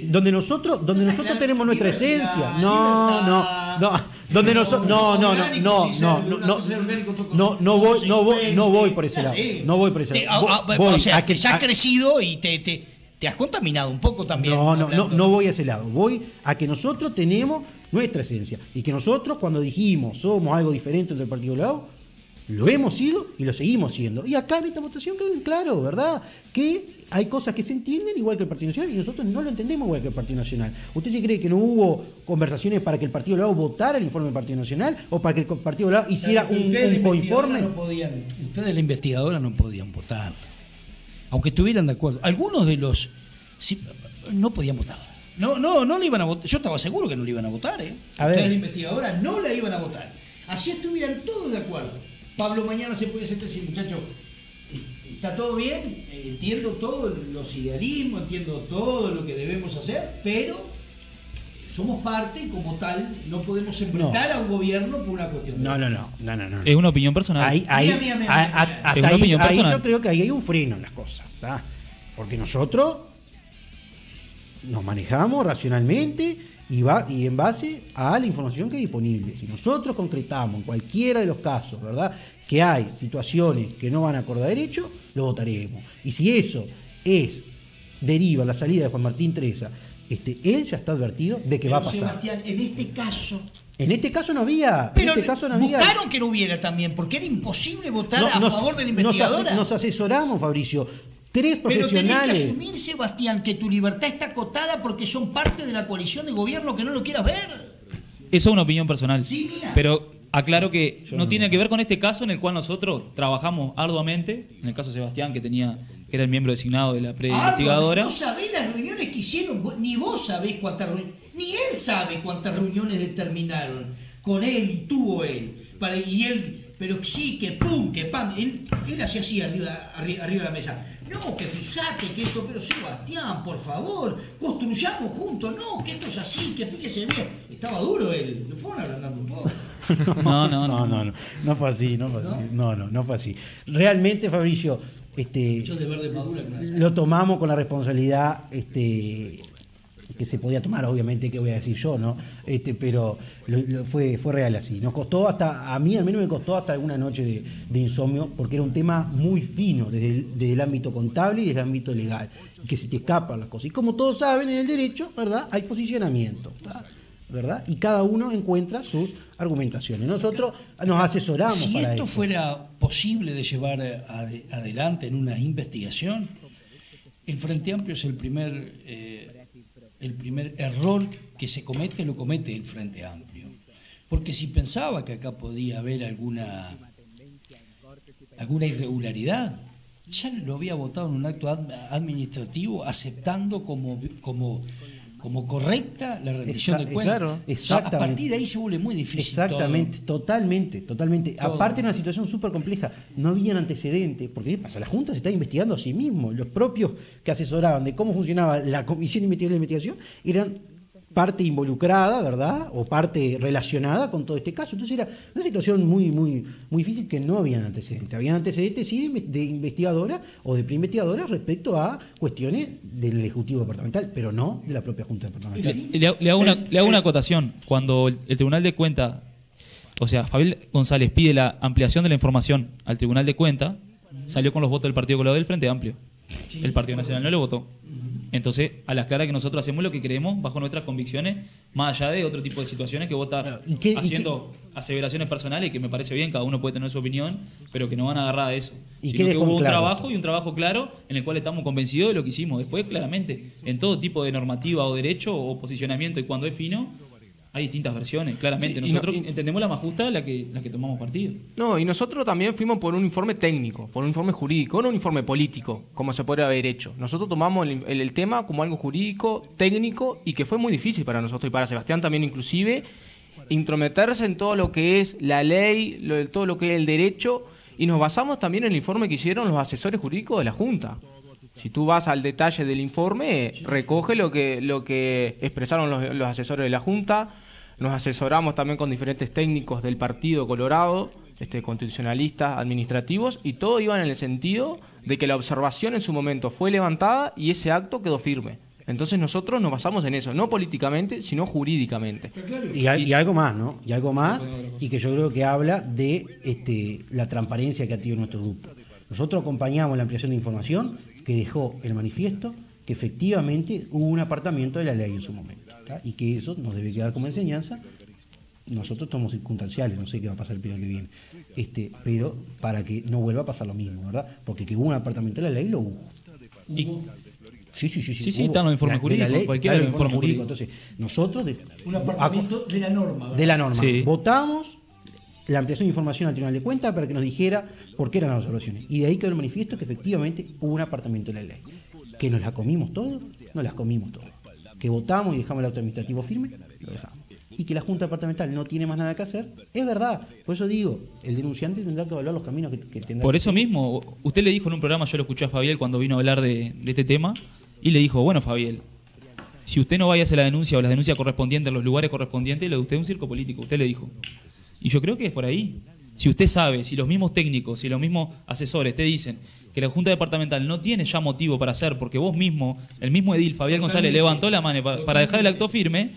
donde nosotros, donde nosotros tenemos nuestra esencia. No, no, no. Donde nosotros, no, no, no, no, no, no, no, no voy, no voy, no voy por ese lado. No voy por ese lado. ah, ah, Voy o sea, que- ya has crecido y te, te, te has contaminado un poco también. No, no, no, no voy a ese lado. Voy a que nosotros tenemos nuestra esencia. Y que nosotros, cuando dijimos somos algo diferente del Partido Colorado, lo hemos sido y lo seguimos siendo. Y acá en esta votación quedó en claro, ¿verdad? Que hay cosas que se entienden igual que el Partido Nacional y nosotros no lo entendemos igual que el Partido Nacional. ¿Usted se cree que no hubo conversaciones para que el Partido Colorado votara el informe del Partido Nacional o para que el Partido Colorado hiciera Claro, un, ustedes, la un investigadora, coinforme? No podían, ustedes, la investigadora, no podían votar. Aunque estuvieran de acuerdo. Algunos de los. sí, no podían votar. No, no, no le iban a votar. Yo estaba seguro que no le iban a votar, ¿eh? A ustedes, ver. la investigadora, no la iban a votar. Así estuvieran todos de acuerdo. Pablo mañana se puede sentar y decir, muchachos, está todo bien, entiendo todos los idealismos, entiendo todo lo que debemos hacer, pero somos parte y como tal no podemos enfrentar a un gobierno por una cuestión. de- No, no, no, no, no, no. Es una opinión personal. Ahí, ahí, Mira, mira, mira, a- mira, a- mira. hasta Es una ahí- opinión ahí personal. yo creo que ahí hay un freno en las cosas, ¿tá? Porque nosotros nos manejamos racionalmente y, va, y en base a la información que es disponible. Si nosotros concretamos en cualquiera de los casos, ¿verdad? Que hay situaciones que no van acorde a derecho, lo votaremos. Y si eso es, deriva la salida de Juan Martín Teresa, este, él ya está advertido de que Pero, va a pasar. Sebastián, en este caso. En este caso no había. Pero en este caso no había. buscaron que no hubiera también, porque era imposible votar No, a favor de la nos investigadora. Nos, asesoramos, Fabricio. Tres Pero tenés que profesionales. asumir, Sebastián, que tu libertad está acotada porque son parte de la coalición de gobierno que no lo quieras ver. Eso es una opinión personal. Sí, mía. Pero aclaro que no, no. tiene que ver con este caso en el cual nosotros trabajamos arduamente. En el caso de Sebastián, que tenía que era el miembro designado de la Ah, pre-investigadora. no sabés las reuniones que hicieron, ni vos sabés cuántas reuniones, ni él sabe cuántas reuniones determinaron con él y tuvo él. Para, y él, pero sí, que pum, que pam, él, él hacía así arriba, arriba, arriba de la mesa. No, que fíjate que esto, pero Sebastián, por favor, construyamos juntos, no, que esto es así, que fíjese bien. Estaba duro él, lo fueron agrandando un poco. <laughs> No, no, no, no, no, no fue así, no fue así, no, no, no fue así. Realmente, Fabricio, este, lo tomamos con la responsabilidad este, que se podía tomar, obviamente, que voy a decir yo, ¿no? Este, pero lo- lo- fue, fue real así. Nos costó hasta, a mí al menos me costó hasta alguna noche de, de insomnio, porque era un tema muy fino desde el, desde el ámbito contable y desde el ámbito legal, que se te escapan las cosas. Y como todos saben, en el derecho, ¿verdad? Hay posicionamiento. ¿verdad? Y cada uno encuentra sus argumentaciones. Nosotros nos asesoramos Si para esto eso. fuera posible de llevar ade- adelante en una investigación, el Frente Amplio es el primer, eh, el primer error que se comete, lo comete el Frente Amplio. Porque si pensaba que acá podía haber alguna, alguna irregularidad, ya lo había votado en un acto ad- administrativo aceptando como, como, como correcta la rendición de cuentas. claro, O sea, a exactamente. partir de ahí se vuelve muy difícil. todo. Exactamente, totalmente, totalmente. Todo. Aparte era una situación súper compleja, no habían antecedentes, porque ¿qué pasa? La Junta se está investigando a sí mismo, los propios que asesoraban de cómo funcionaba la Comisión de Investigación eran parte involucrada, ¿verdad? O parte relacionada con todo este caso. Entonces era una situación muy, muy, muy difícil que no habían antecedentes. Habían antecedentes, sí, de, inve- de investigadora o de preinvestigadora respecto a cuestiones del Ejecutivo Departamental, pero no de la propia Junta Departamental. Le, le hago una, le hago una acotación. Cuando el, el Tribunal de Cuenta, o sea, Fabián González pide la ampliación de la información al Tribunal de Cuenta, salió con los votos del Partido Colorado del Frente Amplio. El Partido Nacional no lo votó. Entonces, a las claras que nosotros hacemos lo que queremos bajo nuestras convicciones, más allá de otro tipo de situaciones que vota Claro, ¿y qué- y haciendo aseveraciones personales que me parece bien, cada uno puede tener su opinión, pero que no van a agarrar a eso. ¿Y Sino que hubo un claro? trabajo y un trabajo claro en el cual estamos convencidos de lo que hicimos. Después, claramente, en todo tipo de normativa o derecho o posicionamiento, y cuando es fino, hay distintas versiones, claramente. Sí, y no- Nosotros y- entendemos la más justa, la que, la que tomamos partido. No, y nosotros también fuimos por un informe técnico, por un informe jurídico, no un informe político, como se podría haber hecho. Nosotros tomamos el, el- el tema como algo jurídico, técnico, y que fue muy difícil para nosotros y para Sebastián también inclusive, intrometerse en todo lo que es la ley, lo- todo lo que es el derecho, y nos basamos también en el informe que hicieron los asesores jurídicos de la Junta. Si tú vas al detalle del informe, recoge lo que, lo que expresaron los, los asesores de la Junta. Nos asesoramos también con diferentes técnicos del Partido Colorado, este, constitucionalistas, administrativos, y todo iba en el sentido de que la observación en su momento fue levantada y ese acto quedó firme. Entonces nosotros nos basamos en eso, no políticamente, sino jurídicamente. Y, hay- y algo más, ¿no? Y algo más, y que yo creo que habla de este, la transparencia que ha tenido nuestro grupo. Nosotros acompañamos la ampliación de información que dejó el manifiesto que efectivamente hubo un apartamiento de la ley en su momento. ¿tá? Y que eso nos debe quedar como enseñanza. Nosotros somos circunstanciales, no sé qué va a pasar el periodo que viene. Este, pero para que no vuelva a pasar lo mismo, ¿verdad? Porque que hubo un apartamento de la ley, lo hubo. Y- Sí, sí, sí. Sí, sí, hubo. están los informes La- de la jurídicos, ley, cualquiera de los informes jurídicos. Entonces, nosotros... de- Un apartamento de la norma. ¿verdad? de la norma. Sí. Votamos la ampliación de información al Tribunal de Cuentas para que nos dijera por qué eran las observaciones. Y de ahí quedó el manifiesto que efectivamente hubo un apartamento de la ley. Que nos la comimos todo, nos las comimos todo. Que votamos y dejamos el auto administrativo firme, lo dejamos. Y que la Junta Departamental no tiene más nada que hacer, es verdad. Por eso digo, el denunciante tendrá que evaluar los caminos que, que tendrá Por eso mismo, usted le dijo en un programa, yo lo escuché a Fabiel cuando vino a hablar de, de este tema, y le dijo, bueno, Fabiel, si usted no vaya a hacer la denuncia o la denuncia correspondiente en los lugares correspondientes, lo de usted es un circo político, usted le dijo. Y yo creo que es por ahí. Si usted sabe, si los mismos técnicos, si los mismos asesores te dicen que la Junta Departamental no tiene ya motivo para hacer, porque vos mismo, el mismo edil, Fabián González, levantó la mano pa- para dejar el acto firme,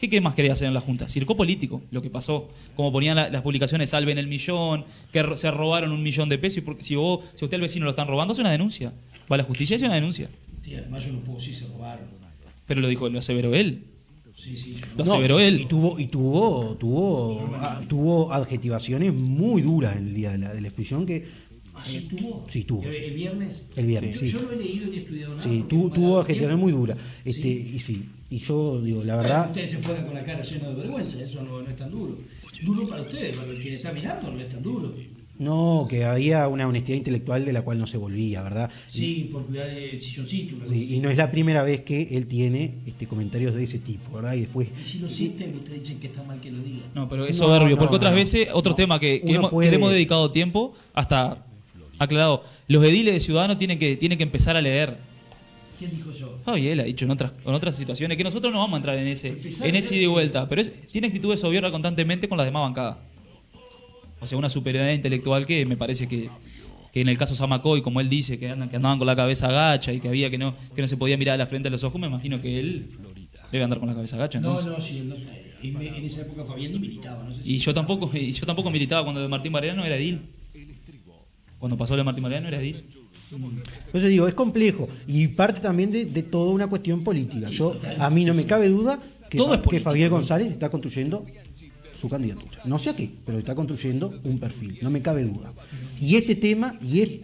¿qué, qué más quería hacer en la Junta? Circo político, lo que pasó. Como ponían la- las publicaciones, salven el millón, que ro- se robaron un millón de pesos, y porque si, vos, si usted al vecino lo están robando, es una denuncia. Va a la justicia y es una denuncia. Sí, además yo no puedo decir se robaron. Pero lo dijo, lo aseveró él. Sí, sí. yo Lo No, aseveró él. Y tuvo, y tuvo, tuvo, ah, tuvo adjetivaciones muy duras el día de la, de la expulsión que ¿Así tuvo? Sí, tuvo, ¿El, sí. el viernes? el viernes, Yo- sí. Yo no he leído ni estudiado nada. Sí, tuvo, no tuvo tiempo. muy duras. Este, Sí. Y sí, y yo digo, la verdad, ustedes se fueran con la cara llena de vergüenza, eso no, no es tan duro. Duro para ustedes, para el quien está mirando no es tan duro. No, que había una honestidad intelectual de la cual no se volvía, ¿verdad? Sí, por cuidar el silloncito. Sí, y no es la primera vez que él tiene este, comentarios de ese tipo, ¿verdad? Y después... Y si lo sienten, ustedes dicen que está mal que lo diga. No, pero es No, soberbio, no, porque otras no. veces, otro No. tema que, que hemos, que puede- le hemos dedicado tiempo, hasta aclarado, los ediles de Ciudadanos tienen que, tienen que empezar a leer. ¿Quién dijo yo? Fabiel ha dicho en otras, en otras situaciones que nosotros no vamos a entrar en ese, en ese ida y vuelta, pero es- tiene actitudes soberbia constantemente con las demás bancadas. O sea, una superioridad intelectual que me parece que, que en el caso Samacoy, como él dice, que, andan, que andaban con la cabeza agacha y que había que no, que no se podía mirar a la frente de los ojos, me imagino que él debe andar con la cabeza agacha. No, Entonces. no, sí, no, en, esa época Fabián ni militaba. No sé si Y yo tampoco, <laughs> y yo tampoco militaba cuando de Martín Mariano era edil. Cuando pasó lo de Martín Mariano era edil. Eso digo, es complejo y parte también de, de toda una cuestión política. Yo A mí no me cabe duda que, Todo que. Fabián González está construyendo su candidatura. No sé a qué, pero está construyendo un perfil, no me cabe duda. Y este tema, y es,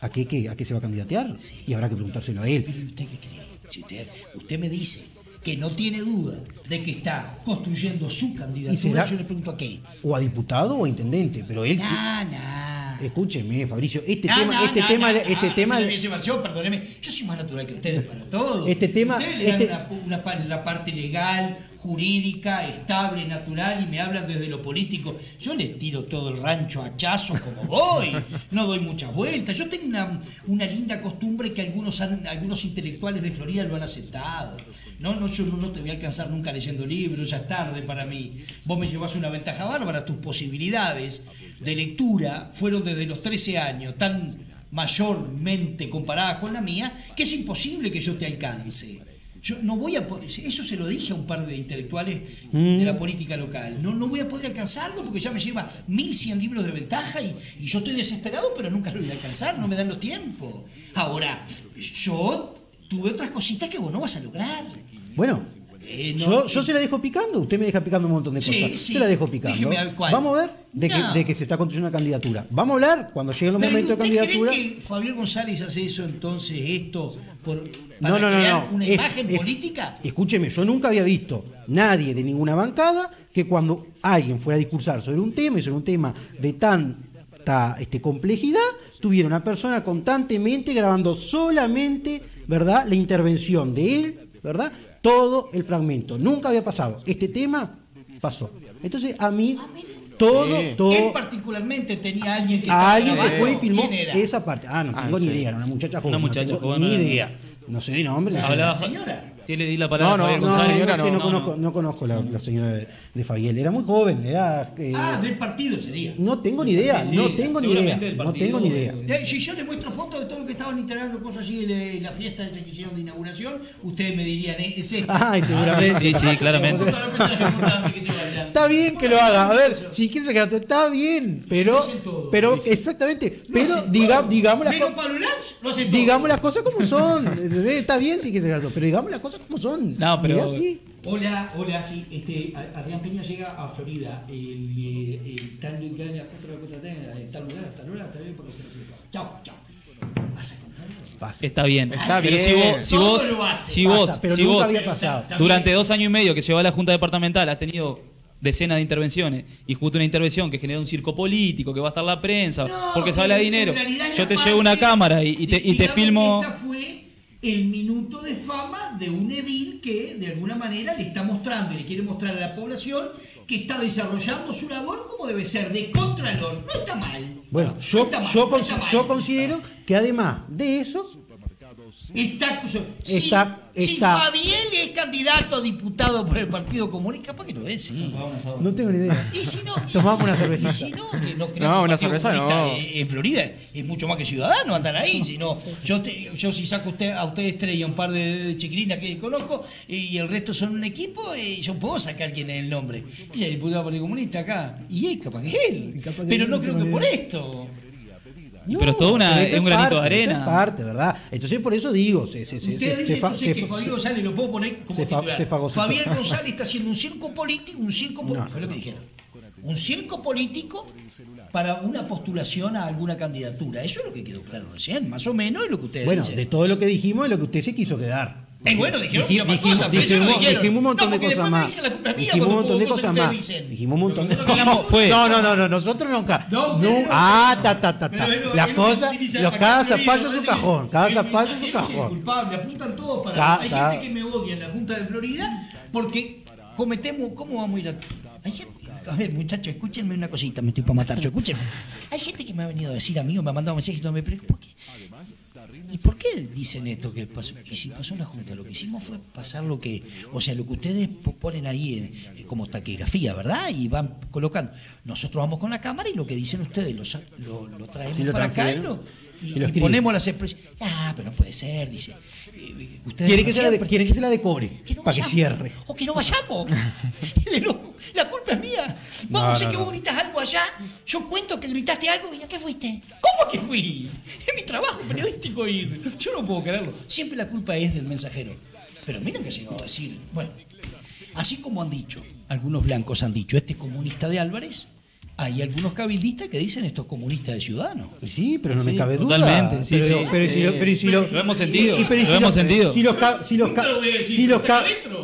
¿a qué, qué? ¿A qué se va a candidatear? Y habrá que preguntárselo a él. Pero ¿usted qué cree? Si usted, usted me dice que no tiene duda de que está construyendo su ¿Y candidatura, será- yo le pregunto a qué. O a diputado o a intendente, pero él... Nah, nah. Escúcheme, Fabricio, este Nah, tema, nah, este nah, tema, este tema, versión, perdóneme. Yo soy más natural que ustedes para todo. Este tema- Ustedes le dan este- una, una la parte legal, jurídica, estable, natural y me hablan desde lo político. Yo les tiro todo el rancho a hachazo como <laughs> voy. No doy muchas vueltas. Yo tengo una, una linda costumbre que algunos han- algunos intelectuales de Florida lo han aceptado. No, no, yo no, no te voy a alcanzar nunca leyendo libros, ya es tarde para mí. Vos me llevas una ventaja bárbara, tus posibilidades de lectura fueron desde los 13 años tan mayormente comparadas con la mía que es imposible que yo te alcance. Yo no voy a eso se lo dije a un par de intelectuales de la política local. No, no voy a poder alcanzarlo porque ya me lleva 1100 libros de ventaja y, y yo estoy desesperado, pero nunca lo voy a alcanzar, no me dan los tiempos. Ahora, yo tuve otras cositas que vos no vas a lograr. bueno, Eh, no, yo, yo eh, se la dejo picando, usted me deja picando un montón de Sí, cosas. sí. Se la dejo picando. Vamos a ver de, No. que, de que se está construyendo una candidatura. Vamos a hablar cuando llegue el Pero, momento de ¿usted candidatura. cree que Fabián González hace eso entonces, esto, por, para no, crear una Es- imagen es- política? Escúcheme, yo nunca había visto nadie de ninguna bancada que cuando alguien fuera a discursar sobre un tema y sobre un tema de tanta este, complejidad, tuviera una persona constantemente grabando solamente, ¿verdad?, la intervención de él, ¿verdad? Todo el fragmento. Nunca había pasado. Este tema pasó. Entonces, a mí, todo, Sí. todo. Él particularmente tenía a alguien que A alguien que fue y filmó esa parte. Ah, no Ah, tengo ni sí. idea, era una muchacha joven. Una no muchacha tengo joven, Ni no, no. idea. No sé de nombre. Hablaba- La señora. ¿Qué le di la palabra No, no, no, señora, no, no, no, conozco, no conozco la, la señora de, de Fabiel. Era muy joven, era. eh, Ah, del partido sería. no tengo ni idea, Sí, no tengo ni idea. No tengo ni idea. eh, Eh, Si yo le muestro fotos de todo lo que estaban integrando cosas así de la fiesta que hicieron de inauguración, ustedes me dirían, eh, ese. Ay, seguramente. Sí, sí, claramente. Está bien que lo haga. A ver, si quieres sacar está bien, pero. Pero, exactamente. Pero digamos las Menos co- Pablo Lanz, lo hacen todo. Digamos las cosas como son. ¿entendés? <laughs> Está bien si quieres sacar pero digamos las cosas como son. No, pero- así. Hola, hola, sí, este, a- Adrián Peña llega a Florida, el, el tal lugar, la otra cosa, el tal lugar, tal lugar, tal lugar, por ejemplo. Chao, chao. ¿Vas a contarlo? Pasa. Está bien. Está pero bien. si vos, si vos, lo si Pasa, vos, pero si vos durante dos años y medio que lleva la Junta Departamental has tenido decenas de intervenciones y justo una intervención que genera un circo político, que va a estar la prensa, No, porque se habla de dinero. Yo te parte- llevo una cámara y, y te, y te filmo. Esta fue el minuto de fama de un edil que de alguna manera le está mostrando y le quiere mostrar a la población que está desarrollando su labor como debe ser, de contralor. No está mal. Bueno, No yo, mal, yo, no mal. yo considero que además de eso, Está, si, Está- si está- Fabiel es candidato a diputado por el Partido Comunista, capaz que lo es, sí. no tengo ni idea. Y si no, Tomamos una cervecita. Y si no, que no creo No, que una cerveza no. En Florida es mucho más que ciudadano andar ahí. Si no, yo, te- yo si saco usted, a usted estrella un par de, de chiquilinas que conozco y el resto son un equipo, eh, yo puedo sacar quién es el nombre. Y el diputado del Partido Comunista acá. Y es capaz que es él. Y capaz que Pero no creo que por idea. esto. Pero es todo una- es un granito de parte, arena. Es parte, ¿verdad? Entonces por eso digo, se, se, se, dice entonces que fa- Fabián se- González lo puedo poner como se fa- titular. se fagocitó. Fabián <laughs> González está haciendo un circo político, un circo po- No. fue lo que dijeron. Un circo político para una postulación a alguna candidatura. Eso es lo que quedó claro recién, más o menos es lo que ustedes Bueno, dicen. de todo lo que dijimos es lo que usted se quiso quedar. Eh, bueno, dijeron más dijimos, cosas, pero eso dijimos- lo dijeron. dijimos un montón No, de cosas más. Dijimos un montón de cosas más. Dijimos un montón de cosas fue. No, no, no, no, nosotros nunca. No, no. ah, ta, ta, ta, ta. Las cosas, cada zapallo es que cajón, cada zapallo es el cajón. culpable, apuntan todos para. Ta- Hay gente que me odia en la Junta de Florida porque cometemos. ¿Cómo vamos a ir a.? Hay gente. A ver, muchachos, escúchenme una cosita, me estoy para matar yo, escúchenme. Hay gente que me ha venido a decir a mí o me ha mandado mensajes y no me pero ¿por qué? ¿Y por qué dicen esto que pasó? Y si pasó en la Junta, lo que hicimos fue pasar lo que, o sea, lo que ustedes po- ponen ahí en- como taquigrafía, ¿verdad? Y van colocando.Nosotros vamos con la cámara y lo que dicen ustedes lo, lo, lo traemos Sí, lo para acá y, lo, y- ponemos las expresiones. Ah, pero no puede ser, dice. Eh, Ustedes Quiere que, se la de- siempre- quiere que se la decore, que no para que cierre. O que no vayamos. <laughs> La culpa es mía. Vos No, sé no, que vos gritas algo allá. Yo cuento que gritaste algo y ¿a qué fuiste? ¿Cómo que fui? Es mi trabajo periodístico ir. Yo no puedo creerlo. Siempre la culpa es del mensajero. Pero miren que llegado a decir. Bueno, así como han dicho, algunos blancos han dicho, este es comunista de Álvarez. Hay algunos cabildistas que dicen esto es comunista de Ciudadanos. Sí, pero no me cabe duda. totalmente, sí, pero, sí. pero si lo, pero si lo, Lo hemos sentido, pero lo si hemos sentido. Si los,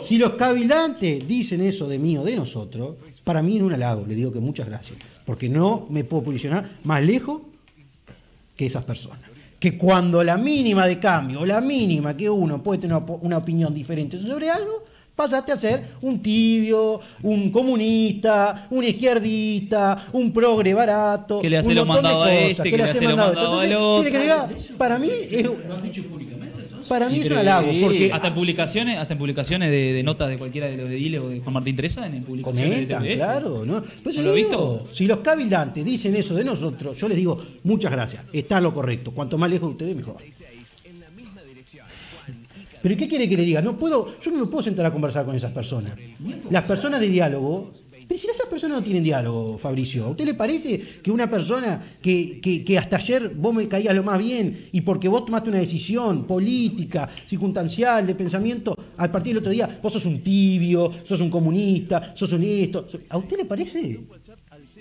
si los, cavilantes dicen eso de mí o de nosotros, para mí es un halago. Le digo que muchas gracias. Porque no me puedo posicionar más lejos que esas personas. Que cuando la mínima de cambio, o la mínima que uno puede tener una opinión diferente sobre algo, pasaste a ser un tibio, un comunista, un izquierdista, un progre barato. Que le hace un de mandados a cosas, este, que le hace los mandados al Entonces, tiene que otro. para mí es, para mí es un halago, porque Hasta en publicaciones, hasta en publicaciones de, de notas de cualquiera de los ediles o de Juan Martín Teresa, en publicaciones comentan, de TVF. claro, ¿no? Pues ¿No lo digo, visto? si los cavilantes dicen eso de nosotros, yo les digo, muchas gracias, está lo correcto, cuanto más lejos de ustedes mejor. Pero ¿y qué quiere que le diga? No puedo, yo no me puedo sentar a conversar con esas personas. Las personas de diálogo, pero si esas personas no tienen diálogo, Fabricio, ¿a usted le parece que una persona que, que- hasta ayer vos me caías lo más bien y porque vos tomaste una decisión política, circunstancial, de pensamiento, al partir del otro día, vos sos un tibio, sos un comunista, sos un esto, ¿a usted le parece?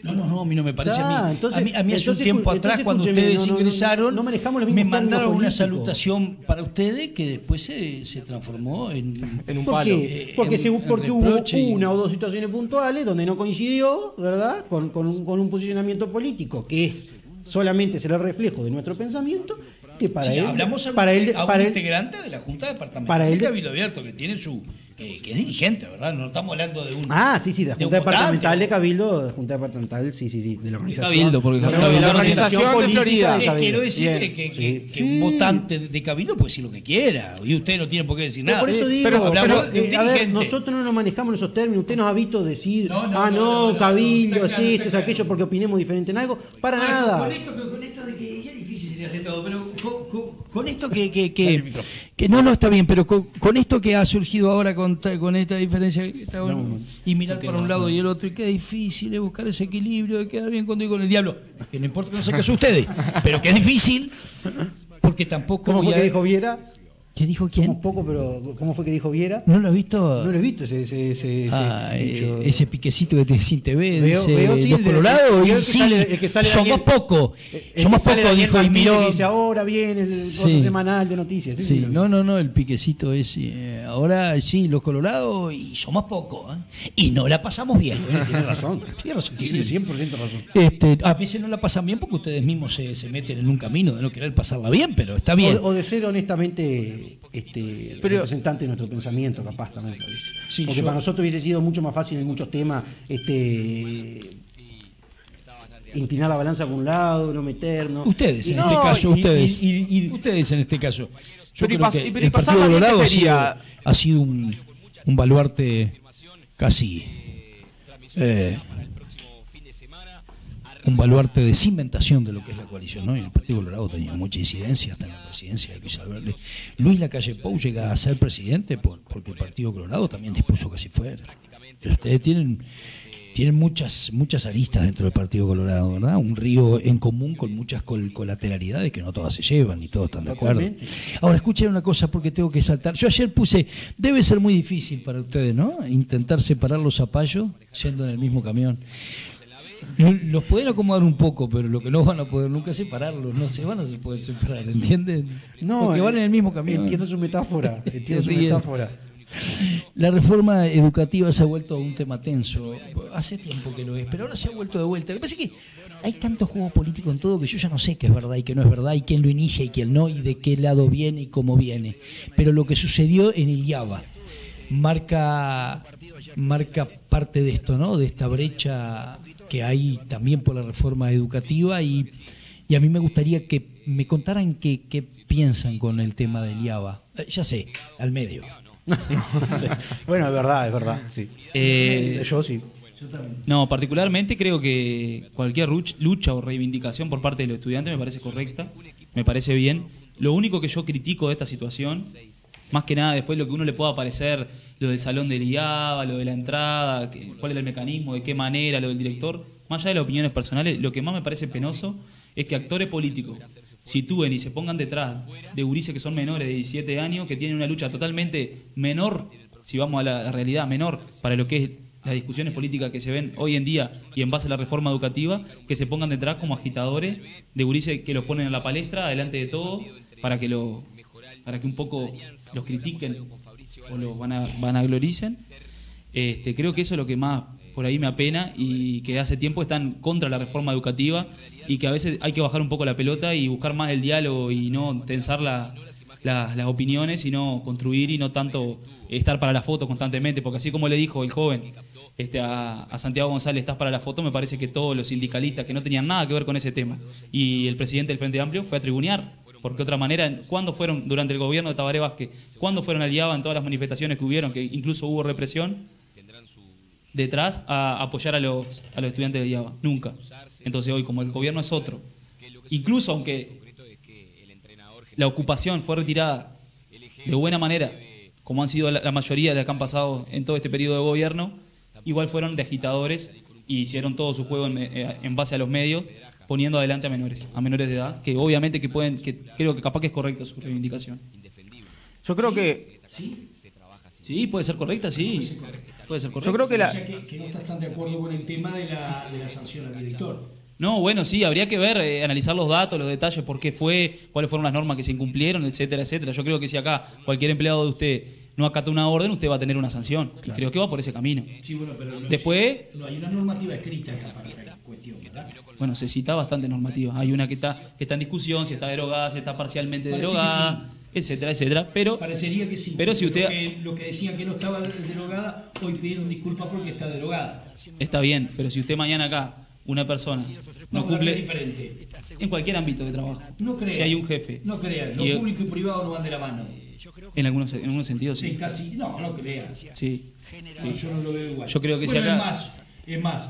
No, no, no, a mí no me parece Ah, a mí. entonces- a mí, a mí hace un tiempo atrás, entonces, cuando ustedes no, no, no, ingresaron, no me mandaron una salutación para ustedes que después se, se transformó en... En un ¿Por palo. qué? Eh, Porque, en- se- en porque hubo y- una o dos situaciones puntuales donde no coincidió, ¿verdad? Con, con un, con un posicionamiento político que es solamente será el reflejo de nuestro pensamiento, que para Sí, él, hablamos a, para un, él, a un para él- integrante de la Junta Departamental para él de de- Cabildo Abierto, que tiene su... Que, que es dirigente, ¿verdad? No estamos hablando de un... Ah, sí, sí, de la de Junta un votante, Departamental de. Cabildo, de Junta Departamental, sí, sí, sí, de la organización. Cabildo, porque de la, Cabildo de la organización de política Florida. de Cabildo. quiero decir Bien. que, que- Sí. que un votante de Cabildo puede decir lo que quiera, y usted no tiene por qué decir nada. por eso digo, pero hablamos pero, de un eh, a ver, dirigente. nosotros no nos manejamos en esos términos. Usted nos ha visto decir, No, no, ah, no, no, no, no, cabildo, claro, esto, es aquello, porque opinemos diferente en algo. Para Bueno, nada. Con esto, con esto de que es difícil sería hacer todo, pero con, con- con esto que, que, que, que no, no está bien, pero con, con esto que ha surgido ahora con, con esta diferencia que está bueno, y mirar para un lado y el otro, y qué difícil es buscar ese equilibrio de quedar bien contigo y con el diablo. Que no importa que no se casó ustedes, pero que es difícil, porque tampoco ¿Cómo voy fue a- que dijo Viera? ¿Qué dijo Somos quién? poco, pero ¿cómo fue que dijo Viera? ¿No lo has visto? No lo he visto ese, ese, ese, ese Ah, eh, ese piquecito que tiene sin TV, Veo- dice veo, sí, los colorados, y sí, sale- que sale somos Daniel- poco, El somos poco, dijo, y Martínez miró... dice ahora viene el Sí. semanal de noticias. Sí, no, no, no, el piquecito es. eh, ahora sí, los colorados y somos pocos. ¿eh? Y no la pasamos bien. Tiene <laughs> razón. Tiene razón. Tiene sí. 100% razón. Este, a veces no la pasan bien porque ustedes mismos se, se meten en un camino de no querer pasarla bien, pero está bien. O, o de ser honestamente este, Pero- representante de nuestro pensamiento, capaz también. Sí, Porque yo- para nosotros hubiese sido mucho más fácil en muchos temas este, inclinar la balanza por un lado, no meternos. Ustedes, Y en no, este caso, y- ustedes. y- y- y- ustedes en este caso. Yo Pero y creo ha sido un, un baluarte casi. eh, un baluarte de cimentación de lo que es la coalición. ¿no? Y el Partido Colorado tenía mucha incidencia hasta en la presidencia de Luis Alberto. Luis Lacalle Pou llega a ser presidente por- porque el Partido Colorado también dispuso que así fuera. Pero ustedes tienen tienen muchas muchas aristas dentro del Partido Colorado, ¿verdad? Un río en común con muchas col- colateralidades que no todas se llevan ni todos están de acuerdo. Ahora escuchen una cosa porque tengo que saltar. Yo ayer puse, debe ser muy difícil para ustedes, ¿no? Intentar separar los zapallos yendo en el mismo camión. Lo- Los pueden acomodar un poco, pero lo que no van a poder nunca es separarlos, no se van a poder separar, ¿entienden? No, Porque van eh, en el mismo camión. Entiendo su metáfora. <laughs> Entiendo su metáfora. La reforma educativa se ha vuelto un tema tenso. Hace tiempo que lo es, pero ahora se ha vuelto de vuelta. Lo que pasa es que hay tanto juego político en todo que yo ya no sé qué es verdad y qué no es verdad, y quién lo inicia y quién no, y de qué lado viene y cómo viene. Pero lo que sucedió en el IABA marca, marca parte de esto, ¿no? De esta brecha que hay también por la reforma educativa y, y a mí me gustaría que me contaran qué, qué piensan con el tema del IABA. Eh, ya sé, al medio. <laughs> bueno, es verdad, es verdad, sí. Eh, Yo sí. No, particularmente creo que cualquier lucha o reivindicación por parte de los estudiantes me parece correcta, me parece bien. Lo único que yo critico de esta situación, más que nada después lo que uno le pueda parecer, lo del salón del IABA, lo de la entrada, que- cuál es el mecanismo, de qué manera, lo del director, más allá de las opiniones personales, lo que más me parece penoso es que actores políticos sitúen y se pongan detrás de gurises que son menores de 17 años, que tienen una lucha totalmente menor, si vamos a la, la realidad, menor para lo que es las discusiones políticas que se ven hoy en día y en base a la reforma educativa, que se pongan detrás como agitadores de gurises que los ponen en la palestra, delante de todo, para que lo para que un poco los critiquen o los van a, van a gloricen. Este, creo que eso es lo que más por ahí me apena y que hace tiempo están contra la reforma educativa y que a veces hay que bajar un poco la pelota y buscar más el diálogo y no tensar la- la- las opiniones, sino construir y no tanto estar para la foto constantemente, porque así como le dijo el joven este, a, a Santiago González, estás para la foto, me parece que todos los sindicalistas que no tenían nada que ver con ese tema y el presidente del Frente Amplio fue a tribunear, porque otra manera, ¿cuándo fueron durante el gobierno de Tabaré Vázquez? ¿Cuándo fueron aliados en todas las manifestaciones que hubieron, que incluso hubo represión? detrás a apoyar a los, estudiantes de IABA. Nunca. Entonces hoy, como el gobierno es otro, incluso aunque la ocupación fue retirada de buena manera, como han sido la, la mayoría de las que han pasado en todo este periodo de gobierno, igual fueron de agitadores y hicieron todo su juego en, eh, en base a los medios, poniendo adelante a menores, a menores de edad, que obviamente que pueden, que creo que capaz que es correcta su reivindicación. Yo creo que Sí, puede ser correcta, sí. Puede ser correcta. yo creo que O la sea que, que no estás tan de acuerdo con el tema de la, de la sanción al director. No, bueno, sí, habría que ver, eh, analizar los datos, los detalles, por qué fue, cuáles fueron las normas que se incumplieron, etcétera, etcétera. Yo creo que si acá cualquier empleado de usted no acata una orden, usted va a tener una sanción. Y creo que va por ese camino. Sí, bueno, pero no, Después, no hay una normativa escrita acá para esta cuestión, ¿verdad? bueno, se cita bastante normativa. Hay una que está, que está en discusión, si está derogada, si está parcialmente Parece derogada, etcétera, etcétera. Pero Parecería que sí. Pero si usted- Lo que, lo que decían que no estaba derogada, hoy pidieron disculpas porque está derogada. está bien. Pero si usted mañana acá, una persona, no No, cumple diferente. en cualquier ámbito de trabajo. No crean. Si hay un jefe. No crean. Lo y- público y privado no van de la mano. En algunos, en algunos sentidos, En sí. casi. No, no crean. Sí. No, yo no lo veo igual. Yo creo que si bueno, acá- Es más, es más.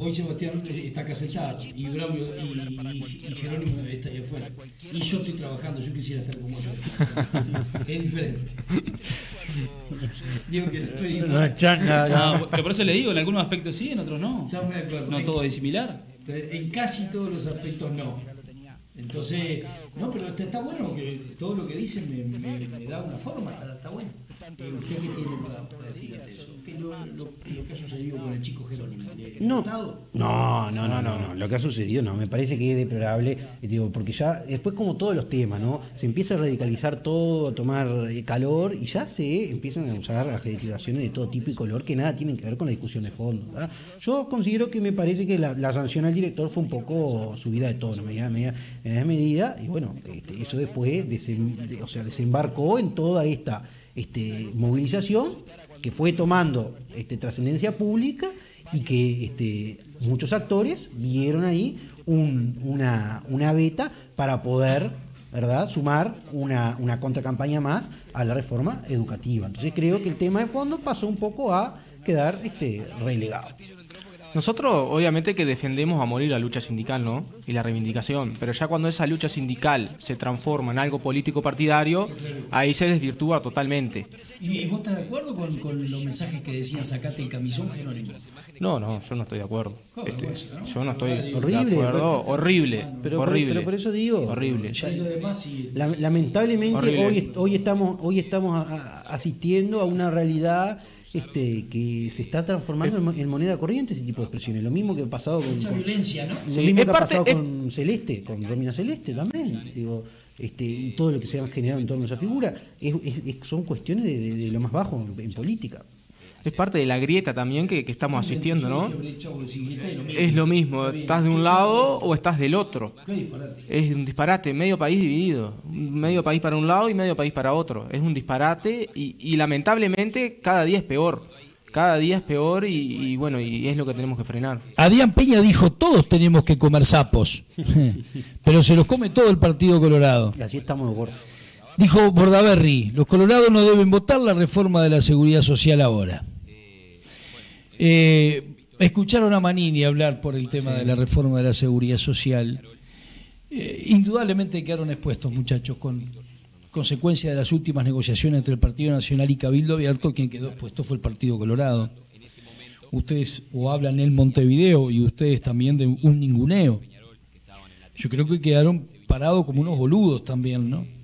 Hoy Sebastián está acá sentado y Braulio y, y- y Jerónimo está ahí afuera. Y yo estoy trabajando, yo quisiera estar como yo. <laughs> Es diferente. Digo que estoy. No, pero por eso le digo, en algunos aspectos sí, en otros no. Estamos de acuerdo. No todo es similar. En casi todos los aspectos no. Entonces, no, pero está, está bueno que todo lo que dicen me, me- me da una forma, está, está bueno. Eh, ¿Usted qué tiene para, para decir eso? ¿Qué lo, lo- lo que ha sucedido con el chico Jerónimo? ¿Le- le ha No, no, no, no, no, no. Lo que ha sucedido, no, me parece que es deplorable, digo, porque ya después como todos los temas, ¿no? Se empieza a radicalizar todo, a tomar eh, calor y ya se empiezan a usar adjetivaciones de todo tipo y color que nada tienen que ver con la discusión de fondo. ¿verdad? Yo considero que me parece que la, la sanción al director fue un poco subida de tono, media medida, y bueno, este, eso después o sea, desembarcó en toda esta este, movilización que fue tomando este, trascendencia pública y que muchos actores vieron ahí un- una, una beta para poder ¿verdad? sumar una, una contracampaña más a la reforma educativa. Entonces creo que el tema de fondo pasó un poco a quedar relegado. Nosotros, obviamente, que defendemos a morir la lucha sindical, ¿no? Y la reivindicación. Pero ya cuando esa lucha sindical se transforma en algo político partidario, ahí se desvirtúa totalmente. ¿Y vos estás de acuerdo con, con los mensajes que decían sacate el camisón, Jerónimo? No, no, yo no estoy de acuerdo. ¿Cómo Este, yo no estoy Horrible, de acuerdo. pero- Horrible, pero por- horrible. pero por eso digo, Horrible. Lamentablemente Horrible. hoy, hoy estamos, hoy estamos a- a- asistiendo a una realidad este, que se está transformando en mo- en moneda corriente ese tipo de expresiones. Lo mismo que ha pasado con, Mucha con- violencia, ¿no? Lo Sí, mismo que ha pasado es- con Celeste, con Romina Celeste también. Digo, este, y todo lo que se ha generado en torno a esa figura es- es- es- son cuestiones de, de- de lo más bajo en, en política. Es parte de la grieta también que, que estamos asistiendo, ¿no? Es lo mismo, estás de un lado o estás del otro. Es un disparate, medio país dividido. Medio país para un lado y medio país para otro. Es un disparate y, y lamentablemente cada día es peor. cada día es peor y, y bueno, y es lo que tenemos que frenar. Adrián Peña dijo, todos tenemos que comer sapos, <laughs> pero se los come todo el Partido Colorado. Y así estamos de acuerdo. Dijo Bordaberry, los colorados no deben votar la reforma de la seguridad social ahora. Eh, escucharon a Manini hablar por el tema de la reforma de la seguridad social. Eh, indudablemente quedaron expuestos, muchachos, con consecuencia de las últimas negociaciones entre el Partido Nacional y Cabildo Abierto, quien quedó expuesto fue el Partido Colorado. Ustedes o hablan en Montevideo y ustedes también de un ninguneo. Yo creo que quedaron parados como unos boludos también, ¿no?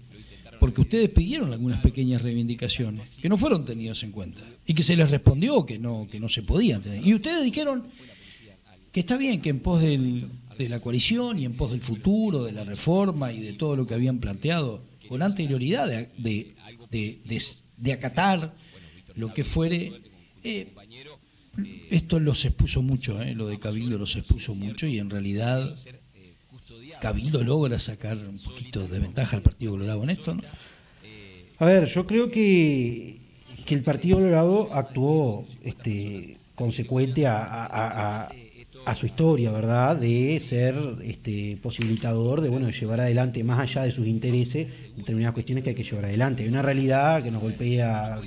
Porque ustedes pidieron algunas pequeñas reivindicaciones que no fueron tenidas en cuenta y que se les respondió que no, que no se podían tener. Y ustedes dijeron que está bien que en pos de la coalición y en pos del futuro, de la reforma y de todo lo que habían planteado con anterioridad de, de, de, de acatar lo que fuere, eh, esto los expuso mucho, eh, lo de Cabildo los expuso mucho y en realidad Cabildo logra sacar un poquito de ventaja al Partido Colorado en esto, ¿no? A ver, yo creo que, que el Partido Colorado actuó este, consecuente a, a, a, su historia, ¿verdad? De ser este, posibilitador de, bueno, de llevar adelante, más allá de sus intereses, determinadas cuestiones que hay que llevar adelante. Hay una realidad que nos golpea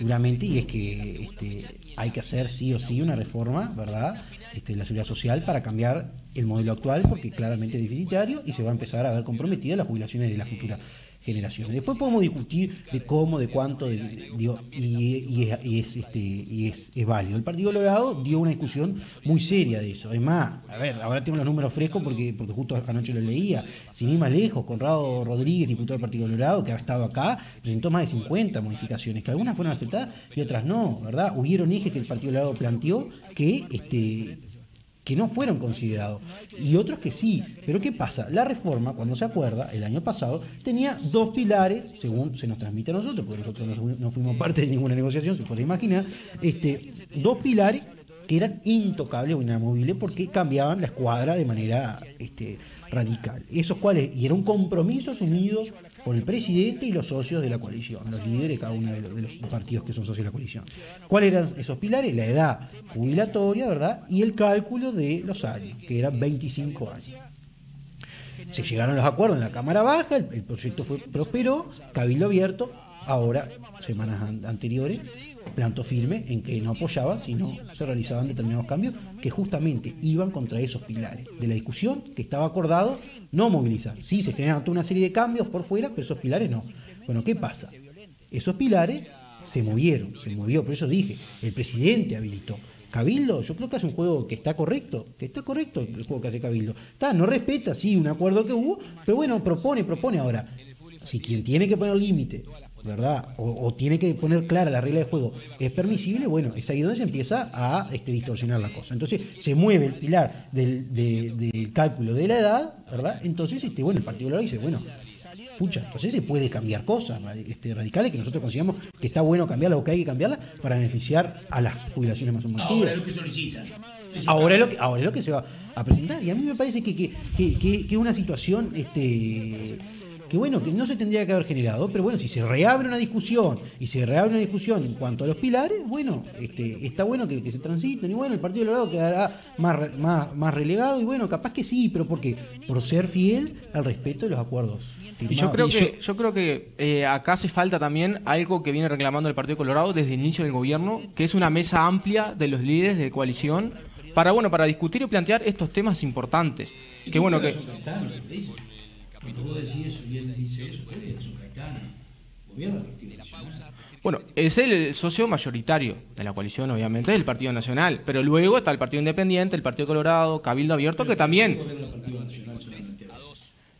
duramente y es que este, hay que hacer sí o sí una reforma, ¿verdad? Este, la seguridad social para cambiar el modelo actual, porque claramente es deficitario y se va a empezar a ver comprometida las jubilaciones de la futura generaciones. Después podemos discutir de cómo, de cuánto, de, y, es, este, y es, válido. El Partido Colorado dio una discusión muy seria de eso. Es más, a ver, ahora tengo los números frescos porque, porque justo anoche los leía. Sin ir más lejos, Conrado Rodríguez, diputado del Partido Colorado, que ha estado acá, presentó más de 50 modificaciones, que algunas fueron aceptadas y otras no, ¿verdad? Hubieron ejes que el Partido Colorado planteó que este, que no fueron considerados y otros que sí. Pero ¿qué pasa? La reforma, cuando se acuerda, el año pasado, tenía dos pilares, según se nos transmite a nosotros, porque nosotros no fuimos parte de ninguna negociación, se puede imaginar, este, dos pilares que eran intocables o inamovibles porque cambiaban la escuadra de manera este, radical. Esos cuales, y era un compromiso asumido por el presidente y los socios de la coalición, los líderes de cada uno de los, partidos que son socios de la coalición. ¿Cuáles eran esos pilares? La edad jubilatoria, ¿verdad? Y el cálculo de los años, que eran 25 años. Se llegaron los acuerdos en la Cámara Baja, el, proyecto fue, prosperó, Cabildo Abierto, ahora, semanas an anteriores, plantó firme en que no apoyaba, sino se realizaban determinados cambios que justamente iban contra esos pilares de la discusión que estaba acordado no movilizar. Sí, se generaron toda una serie de cambios por fuera, pero esos pilares no. Bueno, ¿qué pasa? Esos pilares se movieron, se movió, por eso dije, el presidente habilitó. Cabildo, yo creo que hace un juego que está correcto, que está correcto el juego que hace Cabildo. Está, no respeta, sí, un acuerdo que hubo, pero bueno, propone, propone ahora. Si quien tiene que poner límite ¿verdad? O, o, tiene que poner clara la regla de juego, es permisible, bueno, es ahí donde se empieza a este, distorsionar la cosa. Entonces se mueve el pilar del, de, del cálculo de la edad, ¿verdad? Entonces, este, bueno, el Partido Colorado dice, bueno, pucha, entonces se puede cambiar cosas este, radicales que nosotros consideramos que está bueno cambiarla o que hay que cambiarla para beneficiar a las jubilaciones más o menos. Ahora es lo que solicitan. Ahora es lo que, ahora es lo que se va a presentar. Y a mí me parece que, que, que, que, que una situación este, que bueno, que no se tendría que haber generado, pero bueno, si se reabre una discusión y se reabre una discusión en cuanto a los pilares, bueno, este, está bueno que, que se transiten y bueno, el Partido Colorado quedará más, más, más relegado y bueno, capaz que sí, pero ¿por qué? Por ser fiel al respeto de los acuerdos. Y yo creo que, yo creo que eh, acá hace falta también algo que viene reclamando el Partido Colorado desde el inicio del gobierno, que es una mesa amplia de los líderes de coalición para bueno para discutir y plantear estos temas importantes. Que bueno que cuando vos decís eso y él dice eso, ¿qué es? Caetano. Gobierna el Partido Nacional. Bueno, es el socio mayoritario de la coalición, obviamente, del Partido Nacional. Pero luego está el Partido Independiente, el Partido Colorado, Cabildo Abierto, que también.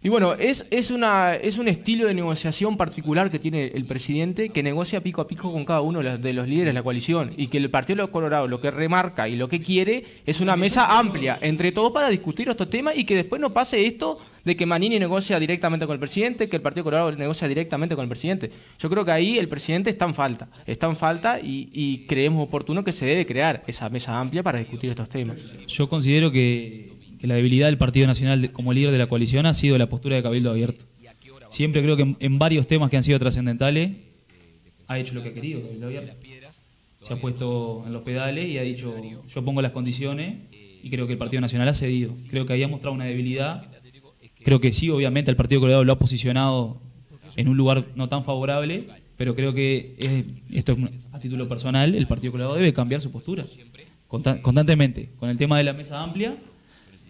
Y bueno, es, es, una, es un estilo de negociación particular que tiene el presidente, que negocia pico a pico con cada uno de los líderes de la coalición. Y que el Partido Colorado lo que remarca y lo que quiere es una mesa amplia entre todos para discutir estos temas y que después no pase esto de que Manini negocia directamente con el presidente, que el Partido Colorado negocia directamente con el presidente. Yo creo que ahí el presidente está en falta. Está en falta y, y creemos oportuno que se debe crear esa mesa amplia para discutir estos temas. Yo considero que la debilidad del Partido Nacional como líder de la coalición ha sido la postura de Cabildo Abierto. Siempre creo que en, varios temas que han sido trascendentales ha hecho lo que ha querido Cabildo Abierto. se ha puesto en los pedales y ha dicho, yo pongo las condiciones y creo que el Partido Nacional ha cedido. Creo que había mostrado una debilidad. Creo que sí, obviamente, el Partido Colorado lo ha posicionado en un lugar no tan favorable, pero creo que es- esto es a título personal, el Partido Colorado debe cambiar su postura consta- constantemente, con el tema de la mesa amplia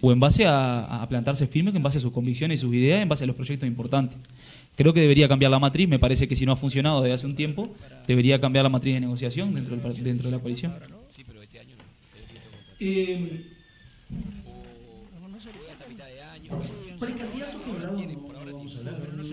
o en base a, a plantarse firme, en base a sus convicciones y sus ideas, en base a los proyectos importantes. Creo que debería cambiar la matriz, me parece que si no ha funcionado desde hace un tiempo, debería cambiar la matriz de negociación dentro, del par- dentro de la coalición. Eh, precandidato colorado no vamos a hablar, no.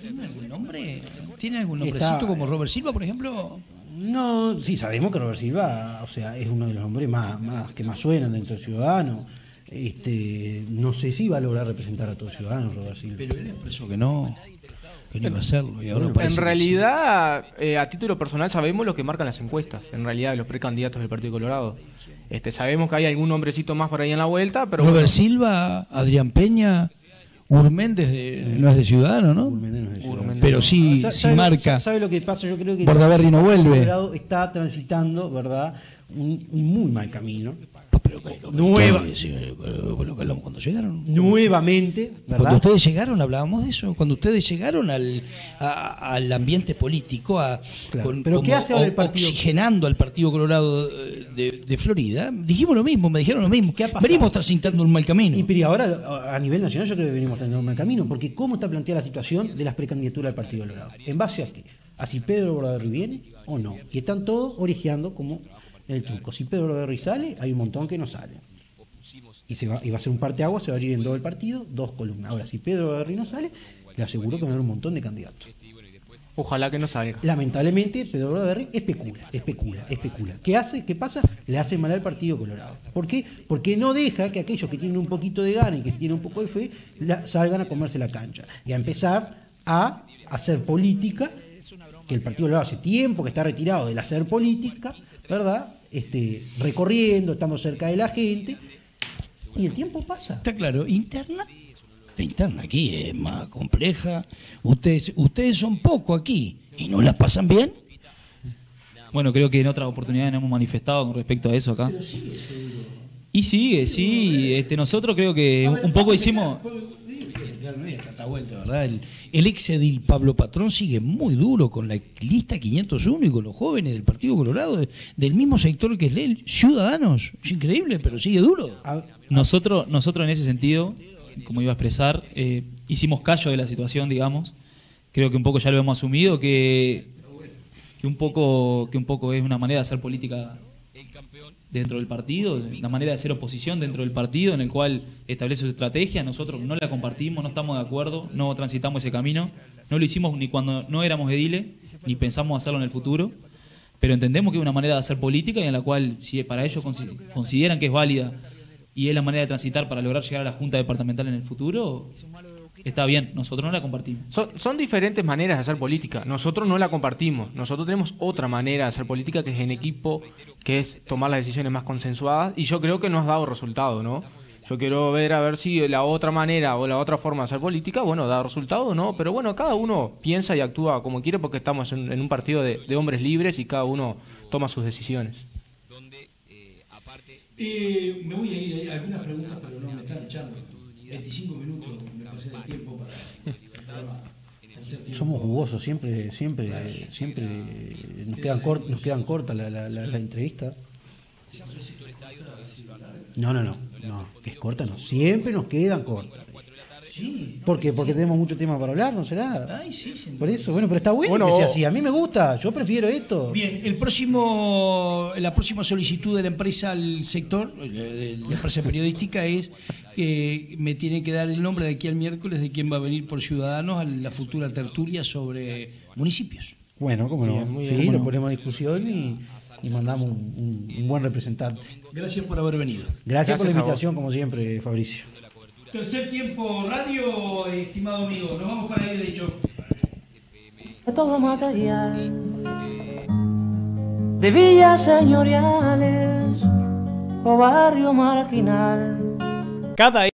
¿Tiene algún nombre? ¿Tiene algún nombrecito como Robert Silva, por ejemplo? No, sí, sabemos que Robert Silva, o sea, es uno de los nombres más, más que más suenan dentro del ciudadano. Este, no sé si va a lograr representar a todos los ciudadanos, Robert Silva. Pero él expresó que no, que no iba a hacerlo. Y ahora Bueno, parece En realidad, eh, a título personal sabemos lo que marcan las encuestas, en realidad, de los precandidatos del Partido Colorado. Este, sabemos que hay algún hombrecito más por ahí en la vuelta, pero Robert bueno, Silva, Adrián Peña, Urméndez de- no es de Ciudadano, ¿no? Urmendi Pero sí, Sa- sí ¿sabe- marca. ¿Sabe lo que pasa? Yo creo que Bordaberry no vuelve. Está transitando, ¿verdad? Un, un muy mal camino. Nueva. Cuando llegaron. Nuevamente, Cuando ¿verdad? ustedes llegaron, hablábamos de eso, cuando ustedes llegaron al, a- al ambiente político, a, Claro, pero ¿qué hace ahora el Partido- oxigenando al Partido Colorado de, de Florida, dijimos lo mismo, me dijeron lo mismo. ¿Qué ha? Venimos transitando un mal camino. Y pero ahora a nivel nacional yo creo que venimos teniendo un mal camino, porque ¿cómo está planteada la situación de las precandidaturas del Partido Colorado? ¿En base a qué? ¿A si Pedro Bordaberry viene o no? Y están todos orejeando como el truco. Si Pedro Bordaberry sale, hay un montón que no salen. Y, se va, y va a ser un parteaguas, se va a abrir en dos el partido, dos columnas. Ahora, si Pedro Bordaberry no sale, le aseguro que van a haber un montón de candidatos. ojalá que no salga. Lamentablemente, Pedro Bordaberry especula, especula, especula. ¿Qué hace? ¿Qué pasa? Le hace mal al Partido Colorado. ¿Por qué? Porque no deja que aquellos que tienen un poquito de gana y que tienen un poco de fe la- salgan a comerse la cancha y a empezar a hacer política, que el Partido Colorado hace tiempo que está retirado del hacer política, ¿verdad? Este, recorriendo, estando cerca de la gente, y el tiempo pasa. Está claro, interna. La interna aquí es más compleja. Ustedes, ustedes son poco aquí y no la pasan bien. Bueno, creo que en otras oportunidades nos hemos manifestado con respecto a eso acá. Y sigue, sí. Este, nosotros creo que un poco hicimos... Claro, no hay tanta vuelta, ¿verdad? El, el ex edil Pablo Patrón sigue muy duro con la lista 501 y con los jóvenes del Partido Colorado, de- del mismo sector que es él, Ciudadanos. Es increíble, pero sigue duro. A- Nosotros, nosotros en ese sentido, como iba a expresar, eh, hicimos callo de la situación, digamos. Creo que un poco ya lo hemos asumido, que, que un poco, que un poco es una manera de hacer política dentro del partido, una manera de hacer oposición dentro del partido, en el cual establece su estrategia. Nosotros no la compartimos, no estamos de acuerdo, no transitamos ese camino. No lo hicimos ni cuando no éramos ediles, ni pensamos hacerlo en el futuro. Pero entendemos que es una manera de hacer política y en la cual, si para ellos consi- consideran que es válida y es la manera de transitar para lograr llegar a la Junta Departamental en el futuro, está bien, nosotros no la compartimos. Son, son diferentes maneras de hacer política. Nosotros no la compartimos. Nosotros tenemos otra manera de hacer política que es en equipo, que es tomar las decisiones más consensuadas. Y yo creo que no has dado resultado, ¿no? Yo quiero ver a ver si la otra manera o la otra forma de hacer política, bueno, da resultado o no. Pero bueno, cada uno piensa y actúa como quiere porque estamos en, en un partido de, de hombres libres y cada uno toma sus decisiones. Eh, me voy a ir a algunas preguntas, pero no me están echando. 25 minutos del tiempo para. somos jugosos, siempre, siempre, siempre nos quedan, cort- nos quedan cortas la, la, la, la entrevista. No, no, no, no, que es corta, no, siempre nos quedan cortas. ¿Por qué? Porque tenemos mucho tema para hablar, ¿no será? Ay, sí, sí. Por eso, bueno, pero está bueno, Bueno, que sea así. A mí me gusta, yo prefiero esto. Bien, el próximo, la próxima solicitud de la empresa al sector, eh, de la empresa periodística, es que me tiene que dar el nombre de aquí al miércoles de quién va a venir por Ciudadanos a la futura tertulia sobre municipios. Bueno, cómo no. Bien, sí, bien, lo no. ponemos a discusión y, y mandamos un, un- un buen representante. Gracias por haber venido. Gracias, por Gracias la a vos. invitación, como siempre, Fabricio. Tercer tiempo radio, estimado amigo. Nos vamos para ahí derecho. de todo material de villas señoriales o barrio marginal. Cada